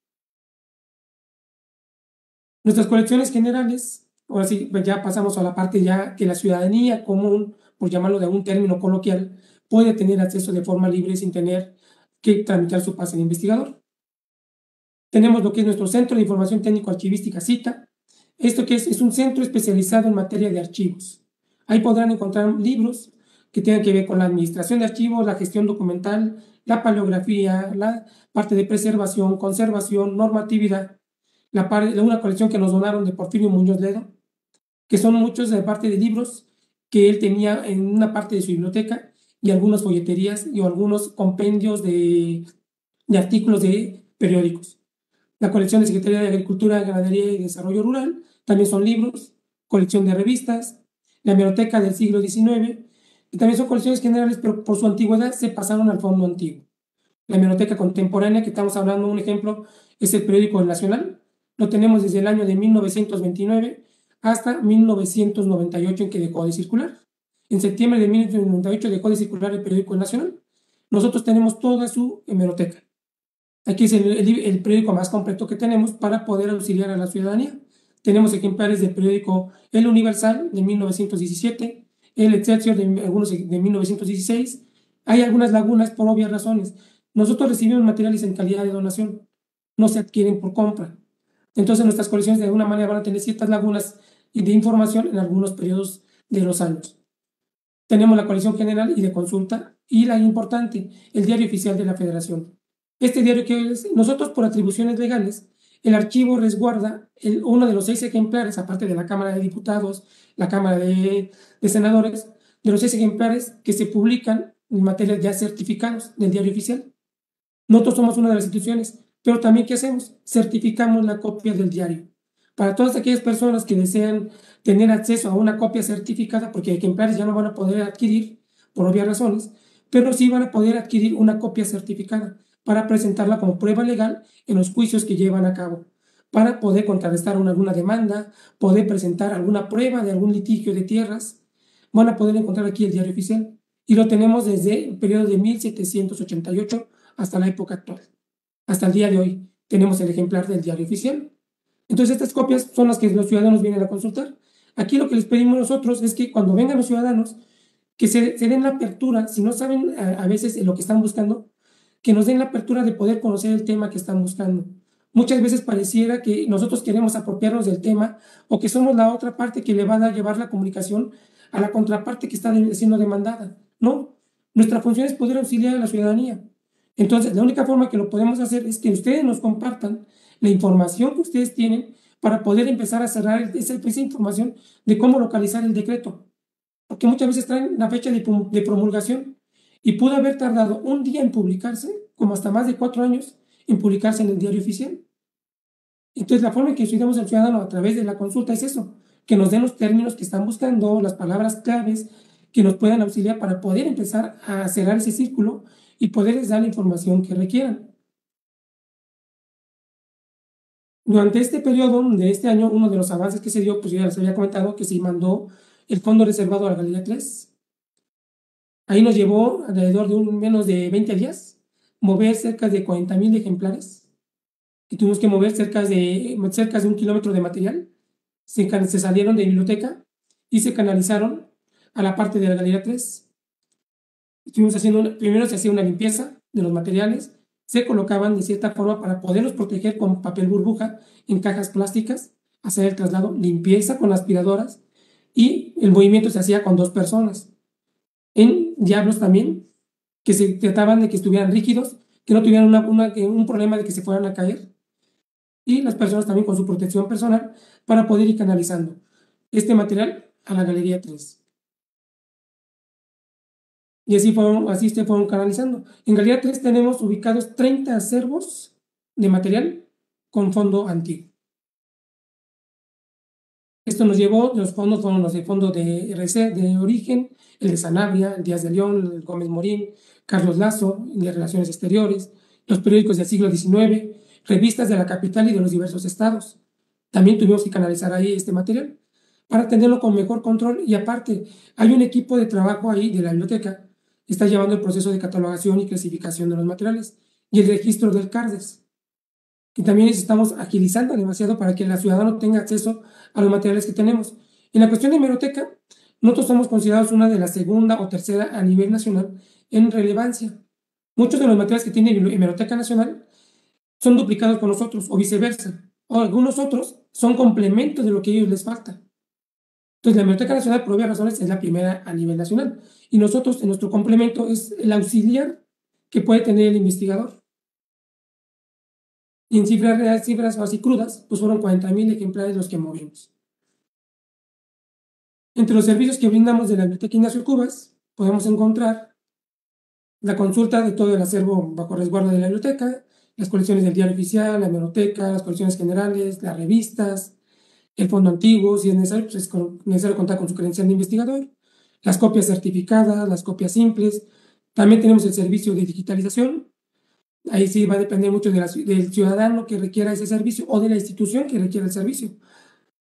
Nuestras colecciones generales, ahora sí, pues ya pasamos a la parte ya que la ciudadanía común, por llamarlo de algún término coloquial, puede tener acceso de forma libre sin tener que tramitar su pase de investigador. Tenemos lo que es nuestro Centro de Información Técnico Archivística CITA. Esto que es, es un centro especializado en materia de archivos. Ahí podrán encontrar libros que tengan que ver con la administración de archivos, la gestión documental, la paleografía, la parte de preservación, conservación, normatividad, la parte, una colección que nos donaron de Porfirio Muñoz Ledo, que son muchos de parte de libros que él tenía en una parte de su biblioteca y algunas folleterías y algunos compendios de, de artículos de periódicos. La colección de Secretaría de Agricultura, Ganadería y Desarrollo Rural también son libros, colección de revistas, la biblioteca del siglo XIX, y también son colecciones generales, pero por su antigüedad se pasaron al fondo antiguo. La biblioteca contemporánea, que estamos hablando, un ejemplo, es el periódico Nacional. Lo tenemos desde el año de 1929 hasta 1998 en que dejó de circular. En septiembre de 1998 dejó de circular el periódico Nacional. Nosotros tenemos toda su hemeroteca. Aquí es el, periódico más completo que tenemos para poder auxiliar a la ciudadanía. Tenemos ejemplares del periódico El Universal de 1917, el Excelsior de, algunos de 1916. Hay algunas lagunas por obvias razones. Nosotros recibimos materiales en calidad de donación, no se adquieren por compra. Entonces nuestras colecciones de alguna manera van a tener ciertas lagunas de información en algunos periodos de los años. Tenemos la colección general y de consulta y la importante, el diario oficial de la Federación. Este diario que nosotros por atribuciones legales, el archivo resguarda el, uno de los seis ejemplares, aparte de la Cámara de Diputados, la Cámara de, de Senadores, de los seis ejemplares que se publican en materia ya certificados del diario oficial. Nosotros somos una de las instituciones, pero también ¿qué hacemos? Certificamos la copia del diario. Para todas aquellas personas que desean tener acceso a una copia certificada, porque ejemplares ya no van a poder adquirir por obvias razones, pero sí van a poder adquirir una copia certificada para presentarla como prueba legal en los juicios que llevan a cabo, para poder contrarrestar alguna demanda, poder presentar alguna prueba de algún litigio de tierras. Van a poder encontrar aquí el diario oficial y lo tenemos desde el periodo de 1788 hasta la época actual. Hasta el día de hoy tenemos el ejemplar del diario oficial. Entonces estas copias son las que los ciudadanos vienen a consultar. Aquí lo que les pedimos nosotros es que cuando vengan los ciudadanos, que se, den la apertura, si no saben a, a veces lo que están buscando, que nos den la apertura de poder conocer el tema que están buscando. Muchas veces pareciera que nosotros queremos apropiarnos del tema o que somos la otra parte que le va a llevar la comunicación a la contraparte que está siendo demandada. No, nuestra función es poder auxiliar a la ciudadanía. Entonces, la única forma que lo podemos hacer es que ustedes nos compartan la información que ustedes tienen para poder empezar a cerrar esa, esa información de cómo localizar el decreto. Porque muchas veces traen la fecha de, de promulgación y pudo haber tardado un día en publicarse, como hasta más de cuatro años, en publicarse en el diario oficial. Entonces, la forma en que ayudamos al ciudadano a través de la consulta es eso, que nos den los términos que están buscando, las palabras claves, que nos puedan auxiliar para poder empezar a cerrar ese círculo y poderles dar la información que requieran. Durante este periodo de este año, uno de los avances que se dio, pues ya les había comentado que se mandó el fondo reservado a la Galería 3. Ahí nos llevó alrededor de un, menos de 20 días mover cerca de 40.000 ejemplares y tuvimos que mover cerca de, cerca de un kilómetro de material. Se, se salieron de biblioteca y se canalizaron a la parte de la Galería 3 Estuvimos haciendo, primero se hacía una limpieza de los materiales, se colocaban de cierta forma para poderlos proteger con papel burbuja en cajas plásticas, hacer el traslado, limpieza con aspiradoras y el movimiento se hacía con dos personas. En diablos también, que se trataban de que estuvieran rígidos, que no tuvieran un problema de que se fueran a caer. Y las personas también con su protección personal para poder ir canalizando este material a la Galería 3. Y así, fueron, así se fueron canalizando. En realidad 3 tenemos ubicados 30 acervos de material con fondo antiguo. Esto nos llevó, los fondos fueron los de fondo de RC, de origen, el de Sanabria, el Díaz de León, el Gómez Morín, Carlos Lazo, de Relaciones Exteriores, los periódicos del siglo XIX, revistas de la capital y de los diversos estados. También tuvimos que canalizar ahí este material para tenerlo con mejor control y aparte hay un equipo de trabajo ahí de la biblioteca que está llevando el proceso de catalogación y clasificación de los materiales y el registro del CARDES. Y también estamos agilizando demasiado para que el ciudadano tenga acceso a los materiales que tenemos. En la cuestión de hemeroteca, nosotros somos considerados una de la segunda o tercera a nivel nacional en relevancia. Muchos de los materiales que tiene Hemeroteca Nacional son duplicados con nosotros o viceversa. O algunos otros son complementos de lo que a ellos les falta. Entonces, la Biblioteca Nacional, por obvias razones, es la primera a nivel nacional. Y nosotros, en nuestro complemento, es el auxiliar que puede tener el investigador. Y en cifras reales, cifras así crudas, pues fueron 40.000 ejemplares los que movimos. Entre los servicios que brindamos de la Biblioteca Ignacio Cubas, podemos encontrar la consulta de todo el acervo bajo resguardo de la biblioteca, las colecciones del diario oficial, la biblioteca, las colecciones generales, las revistas, el fondo antiguo, si es necesario, pues es necesario contar con su credencial de investigador, las copias certificadas, las copias simples. También tenemos el servicio de digitalización. Ahí sí va a depender mucho del ciudadano que requiera ese servicio o de la institución que requiera el servicio.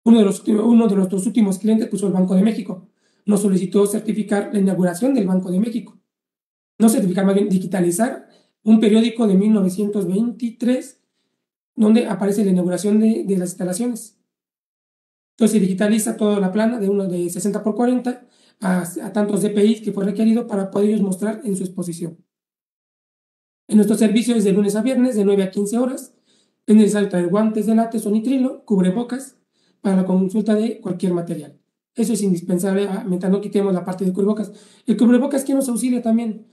Uno de, los, uno de nuestros últimos clientes puso el Banco de México. Nos solicitó certificar la inauguración del Banco de México. No certificar, más bien digitalizar un periódico de 1923 donde aparece la inauguración de, de las instalaciones. Entonces se digitaliza toda la plana de uno de 60 por 40 a, a tantos DPI que fue requerido para poderlos mostrar en su exposición. En nuestro servicio es de lunes a viernes de 9 a 15 horas. Es necesario traer guantes de látex o nitrilo, cubrebocas para la consulta de cualquier material. Eso es indispensable ah, mientras no quitemos la parte de cubrebocas. El cubrebocas que nos auxilia también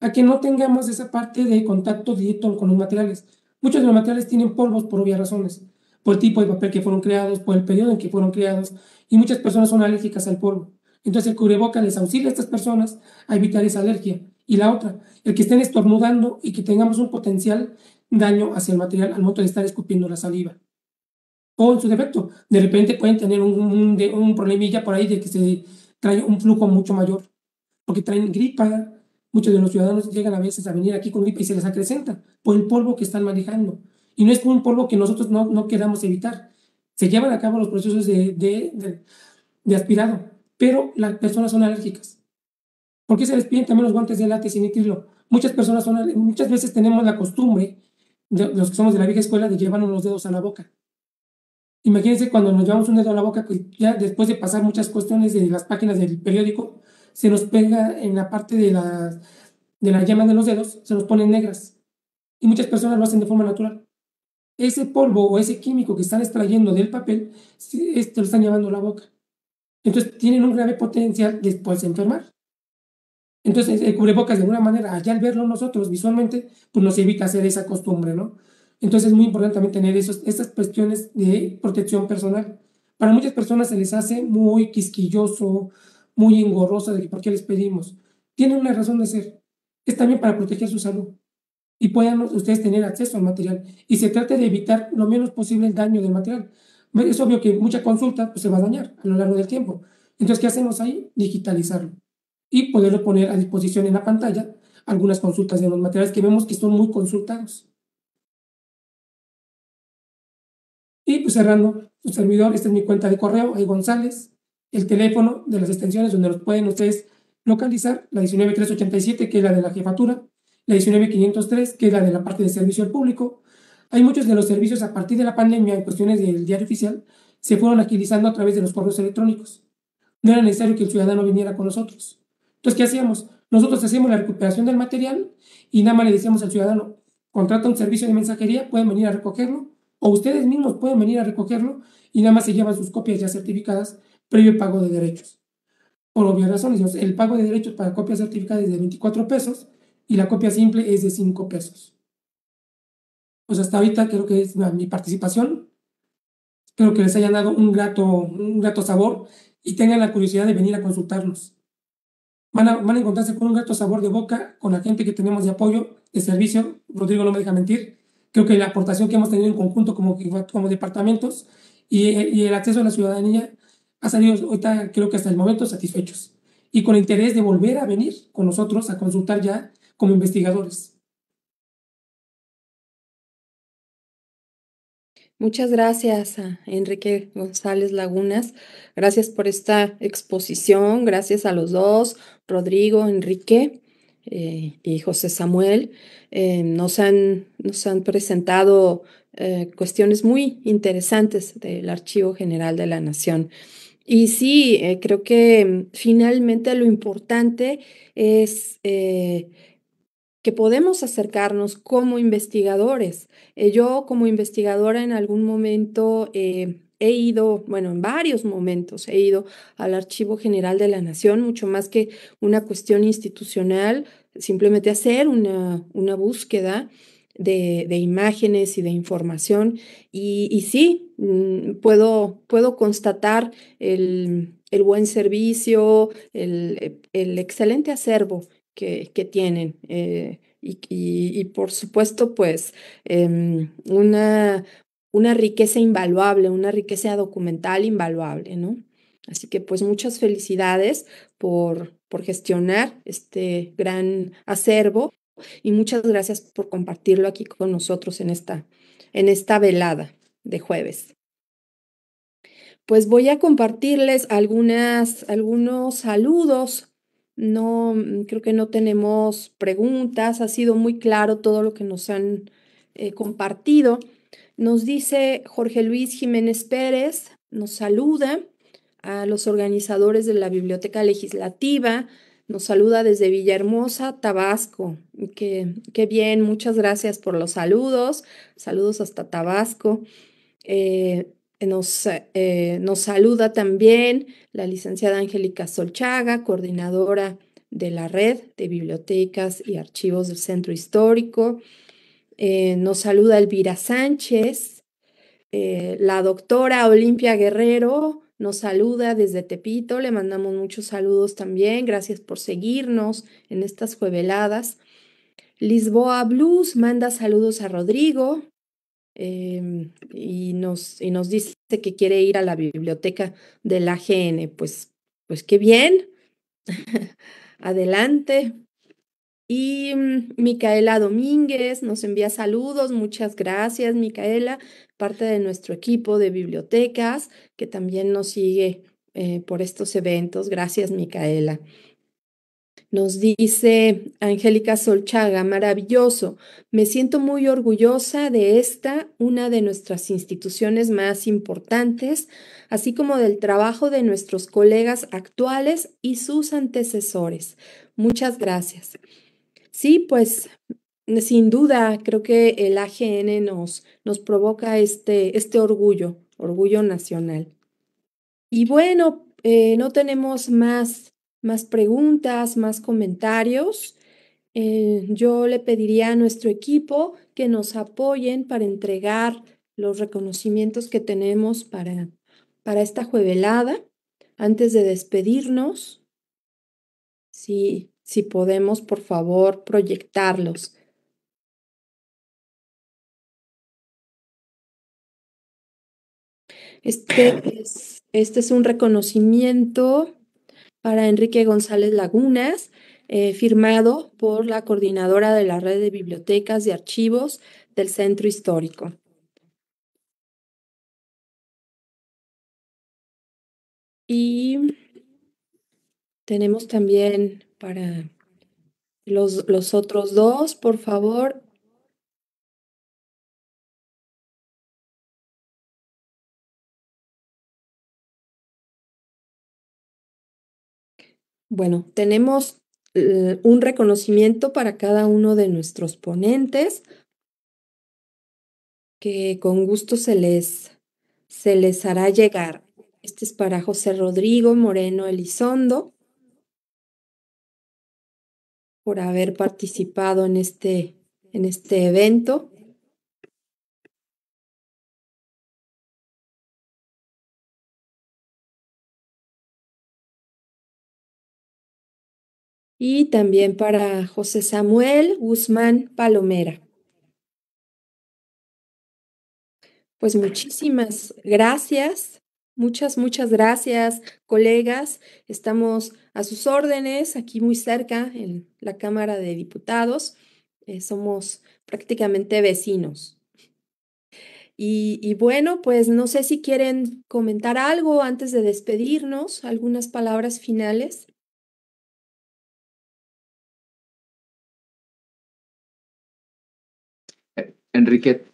a que no tengamos esa parte de contacto directo con los materiales. Muchos de los materiales tienen polvos por obvias razones por el tipo de papel que fueron creados, por el periodo en que fueron creados, y muchas personas son alérgicas al polvo. Entonces el cubreboca les auxilia a estas personas a evitar esa alergia. Y la otra, el que estén estornudando y que tengamos un potencial daño hacia el material al momento de estar escupiendo la saliva. O en su defecto, de repente pueden tener un, un, un problemilla por ahí de que se trae un flujo mucho mayor, porque traen gripa. Muchos de los ciudadanos llegan a veces a venir aquí con gripa y se les acrecenta por el polvo que están manejando. Y no es un polvo que nosotros no, no queramos evitar. Se llevan a cabo los procesos de, de, de, aspirado, pero las personas son alérgicas. ¿Por qué se les piden también los guantes de látex y nitrilo? Muchas personas son, muchas veces tenemos la costumbre, de, los que somos de la vieja escuela, de llevarnos los dedos a la boca. Imagínense cuando nos llevamos un dedo a la boca, que ya después de pasar muchas cuestiones de las páginas del periódico, se nos pega en la parte de la, de la llama de los dedos, se nos ponen negras. Y muchas personas lo hacen de forma natural ese polvo o ese químico que están extrayendo del papel, este lo están llevando a la boca. Entonces tienen un grave potencial después de enfermar. Entonces el cubrebocas de alguna manera, allá al verlo nosotros visualmente, pues nos evita hacer esa costumbre, ¿no? Entonces es muy importante también tener esos, estas cuestiones de protección personal. Para muchas personas se les hace muy quisquilloso, muy engorroso de que por qué les pedimos. Tienen una razón de ser. Es también para proteger su salud y puedan ustedes tener acceso al material. Y se trata de evitar lo menos posible el daño del material. Es obvio que mucha consulta pues, se va a dañar a lo largo del tiempo. Entonces, ¿qué hacemos ahí? Digitalizarlo y poderlo poner a disposición en la pantalla algunas consultas de los materiales que vemos que son muy consultados. Y pues cerrando, su servidor, esta es mi cuenta de correo, ahí González, el teléfono de las extensiones donde los pueden ustedes localizar, la 19387, que es la de la jefatura, la 19503, que es la de la parte de servicio al público. Hay muchos de los servicios a partir de la pandemia en cuestiones del diario oficial se fueron agilizando a través de los correos electrónicos. No era necesario que el ciudadano viniera con nosotros. Entonces, ¿qué hacíamos? Nosotros hacíamos la recuperación del material y nada más le decíamos al ciudadano, contrata un servicio de mensajería, pueden venir a recogerlo, o ustedes mismos pueden venir a recogerlo y nada más se llevan sus copias ya certificadas previo pago de derechos. Por obvias razones, el pago de derechos para copias certificadas es de 24 pesos y la copia simple es de 5 pesos. Pues hasta ahorita creo que es mi participación. Espero que les hayan dado un grato, un grato sabor y tengan la curiosidad de venir a consultarnos. Van a, van a encontrarse con un grato sabor de boca con la gente que tenemos de apoyo, de servicio. Rodrigo no me deja mentir. Creo que la aportación que hemos tenido en conjunto como, como departamentos y, el acceso a la ciudadanía ha salido ahorita creo que hasta el momento satisfechos y con interés de volver a venir con nosotros a consultar ya como investigadores. Muchas gracias a Enrique González Lagunas. Gracias por esta exposición. Gracias a los dos, Rodrigo, Enrique eh, y José Samuel. Eh, nos, han, nos han presentado eh, cuestiones muy interesantes del Archivo General de la Nación. Y sí, creo que finalmente lo importante es que podemos acercarnos como investigadores. yo como investigadora en algún momento he ido, bueno, en varios momentos he ido al Archivo General de la Nación, mucho más que una cuestión institucional, simplemente hacer una, una búsqueda de, imágenes y de información. Y, sí, mm, puedo, puedo constatar el, buen servicio, el, excelente acervo que, tienen. Eh, y, por supuesto, pues em, una, una riqueza invaluable, una riqueza documental invaluable, ¿no? Así que pues muchas felicidades por, por gestionar este gran acervo y muchas gracias por compartirlo aquí con nosotros en esta, en esta velada de jueves. Pues voy a compartirles algunas, algunos saludos. No, creo que no tenemos preguntas. Ha sido muy claro todo lo que nos han eh, compartido. Nos dice Jorge Luis Jiménez Pérez, nos saluda a los organizadores de la Biblioteca Legislativa, nos saluda desde Villahermosa, Tabasco. Qué, qué bien, muchas gracias por los saludos. Saludos hasta Tabasco. Eh, nos, eh, nos, saluda también la licenciada Angélica Solchaga, coordinadora de la red de bibliotecas y archivos del Centro Histórico. Eh, nos saluda Elvira Sánchez, eh, la doctora Olimpia Guerrero nos saluda desde Tepito, le mandamos muchos saludos también, gracias por seguirnos en estas jueveladas. Lisboa Blues manda saludos a Rodrigo em, y, nos, y nos dice que quiere ir a la biblioteca de la AGN. Pues, pues qué bien, adelante. Y mm, Micaela Domínguez nos envía saludos, muchas gracias Micaela, parte de nuestro equipo de bibliotecas que también nos sigue eh, por estos eventos. Gracias Micaela. Nos dice Angélica Solchaga, maravilloso. Me siento muy orgullosa de esta, una de nuestras instituciones más importantes, así como del trabajo de nuestros colegas actuales y sus antecesores. Muchas gracias. Sí, pues sin duda creo que el AGN nos, nos provoca este, este orgullo, orgullo nacional. Y bueno, eh, no tenemos más, más preguntas, más comentarios. Eh, yo le pediría a nuestro equipo que nos apoyen para entregar los reconocimientos que tenemos para, para esta juevelada. Antes de despedirnos, sí, si podemos, por favor, proyectarlos. Este es, este es un reconocimiento para Enrique González Lagunas, eh, firmado por la coordinadora de la red de bibliotecas y archivos del Centro Histórico. Y tenemos también para los, los otros dos, por favor. Bueno, tenemos eh, un reconocimiento para cada uno de nuestros ponentes que con gusto se les, se les hará llegar. Este es para José Rodrigo Moreno Elizondo por haber participado en este, en este evento. Y también para José Samuel Guzmán Palomera. Pues muchísimas gracias Muchas, muchas gracias, colegas. Estamos a sus órdenes, aquí muy cerca en la Cámara de Diputados. Eh, somos prácticamente vecinos. Y, y, bueno, pues no sé si quieren comentar algo antes de despedirnos, algunas palabras finales. Enrique,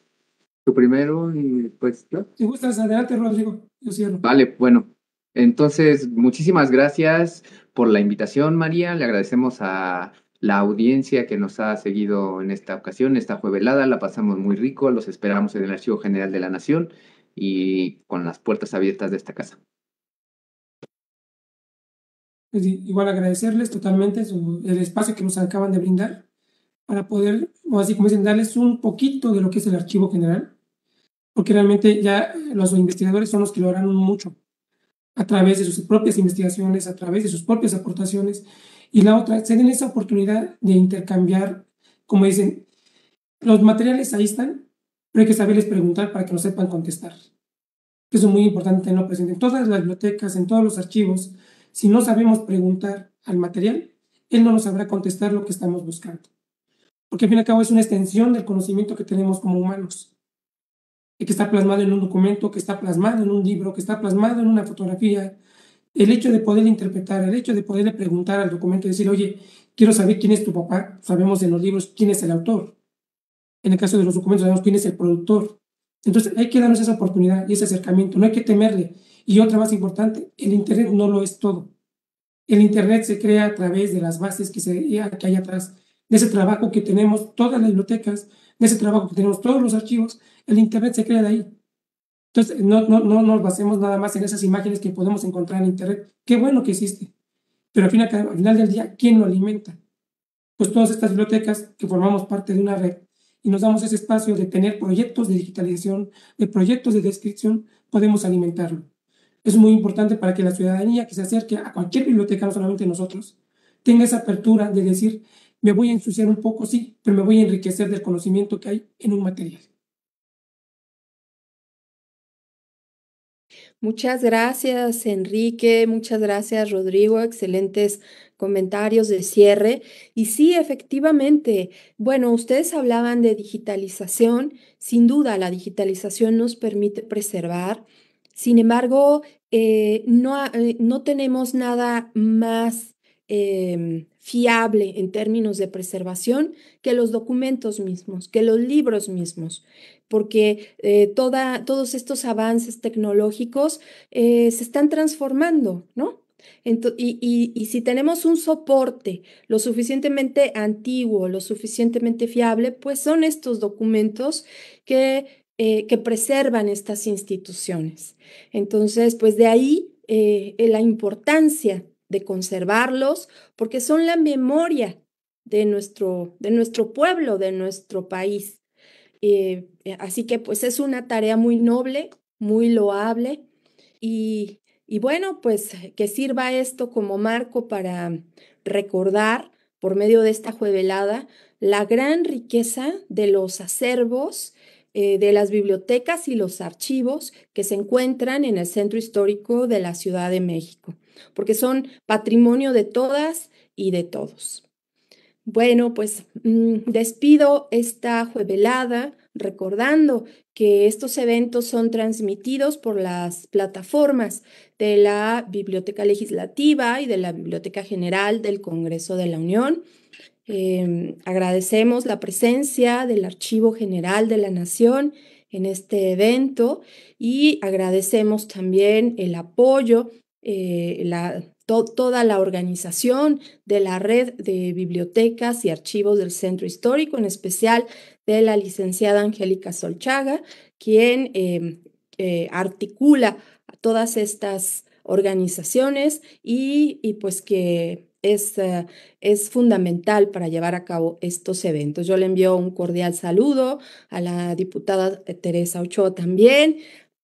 tú primero y pues yo. Si gustas, adelante, Rodrigo. Yo cierro. Vale, bueno. Entonces, muchísimas gracias por la invitación, María. Le agradecemos a la audiencia que nos ha seguido en esta ocasión, esta juevelada. La pasamos muy rico. Los esperamos en el Archivo General de la Nación y con las puertas abiertas de esta casa. Pues igual agradecerles totalmente el espacio que nos acaban de brindar para poder, o así como dicen, darles un poquito de lo que es el archivo general, porque realmente ya los investigadores son los que lo harán mucho a través de sus propias investigaciones, a través de sus propias aportaciones, y la otra, se den esa oportunidad de intercambiar, como dicen, los materiales ahí están, pero hay que saberles preguntar para que nos sepan contestar. Eso es muy importante tenerlo presente. En todas las bibliotecas, en todos los archivos, si no sabemos preguntar al material, él no nos sabrá contestar lo que estamos buscando porque al fin y al cabo es una extensión del conocimiento que tenemos como humanos, que está plasmado en un documento, que está plasmado en un libro, que está plasmado en una fotografía. El hecho de poder interpretar, el hecho de poderle preguntar al documento y decir, oye, quiero saber quién es tu papá, sabemos en los libros quién es el autor. En el caso de los documentos sabemos quién es el productor. Entonces hay que darnos esa oportunidad y ese acercamiento, no hay que temerle. Y otra más importante, el Internet no lo es todo. El Internet se crea a través de las bases que, se, que hay atrás de ese trabajo que tenemos todas las bibliotecas, de ese trabajo que tenemos todos los archivos, el Internet se crea de ahí. Entonces, no, no, no nos basemos nada más en esas imágenes que podemos encontrar en Internet. Qué bueno que existe. Pero al final, al final del día, ¿quién lo alimenta? Pues todas estas bibliotecas que formamos parte de una red y nos damos ese espacio de tener proyectos de digitalización, de proyectos de descripción, podemos alimentarlo. Es muy importante para que la ciudadanía que se acerque a cualquier biblioteca, no solamente nosotros, tenga esa apertura de decir, me voy a ensuciar un poco, sí, pero me voy a enriquecer del conocimiento que hay en un material. Muchas gracias, Enrique. Muchas gracias, Rodrigo. Excelentes comentarios de cierre. Y sí, efectivamente, bueno, ustedes hablaban de digitalización. Sin duda, la digitalización nos permite preservar. Sin embargo, eh, no, eh, no tenemos nada más Em, fiable en términos de preservación que los documentos mismos, que los libros mismos, porque eh, toda, todos estos avances tecnológicos eh, se están transformando, ¿no? y, y, si tenemos un soporte lo suficientemente antiguo, lo suficientemente fiable, pues son estos documentos que, eh, que preservan estas instituciones. Entonces, pues de ahí la importancia de conservarlos, porque son la memoria de nuestro, de nuestro pueblo, de nuestro país. Eh, así que pues es una tarea muy noble, muy loable y, y bueno, pues que sirva esto como marco para recordar por medio de esta juevelada la gran riqueza de los acervos eh, de las bibliotecas y los archivos que se encuentran en el centro histórico de la Ciudad de México porque son patrimonio de todas y de todos. Bueno, pues mm, despido esta juevelada recordando que estos eventos son transmitidos por las plataformas de la Biblioteca Legislativa y de la Biblioteca General del Congreso de la Unión. Em, agradecemos la presencia del Archivo General de la Nación en este evento y agradecemos también el apoyo eh, la, toda la organización de la red de bibliotecas y archivos del Centro Histórico, en especial de la licenciada Angélica Solchaga, quien em, eh, articula a todas estas organizaciones y, y pues que es, eh, es, fundamental para llevar a cabo estos eventos. Yo le envío un cordial saludo a la diputada Teresa Ochoa también,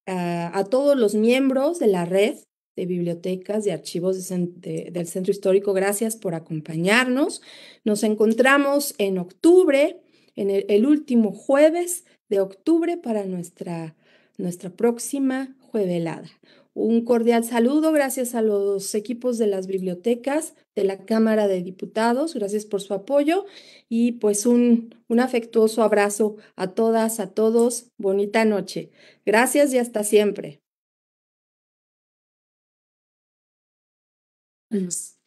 a todos los miembros de la red de bibliotecas y archivos del Centro Histórico. Gracias por acompañarnos. Nos encontramos en octubre, en el, último jueves de octubre para nuestra, nuestra próxima juevelada. Un cordial saludo, gracias a los equipos de las bibliotecas de la Cámara de Diputados, gracias por su apoyo y pues un, un afectuoso abrazo a todas, a todos. Bonita noche. Gracias y hasta siempre. mm-hmm.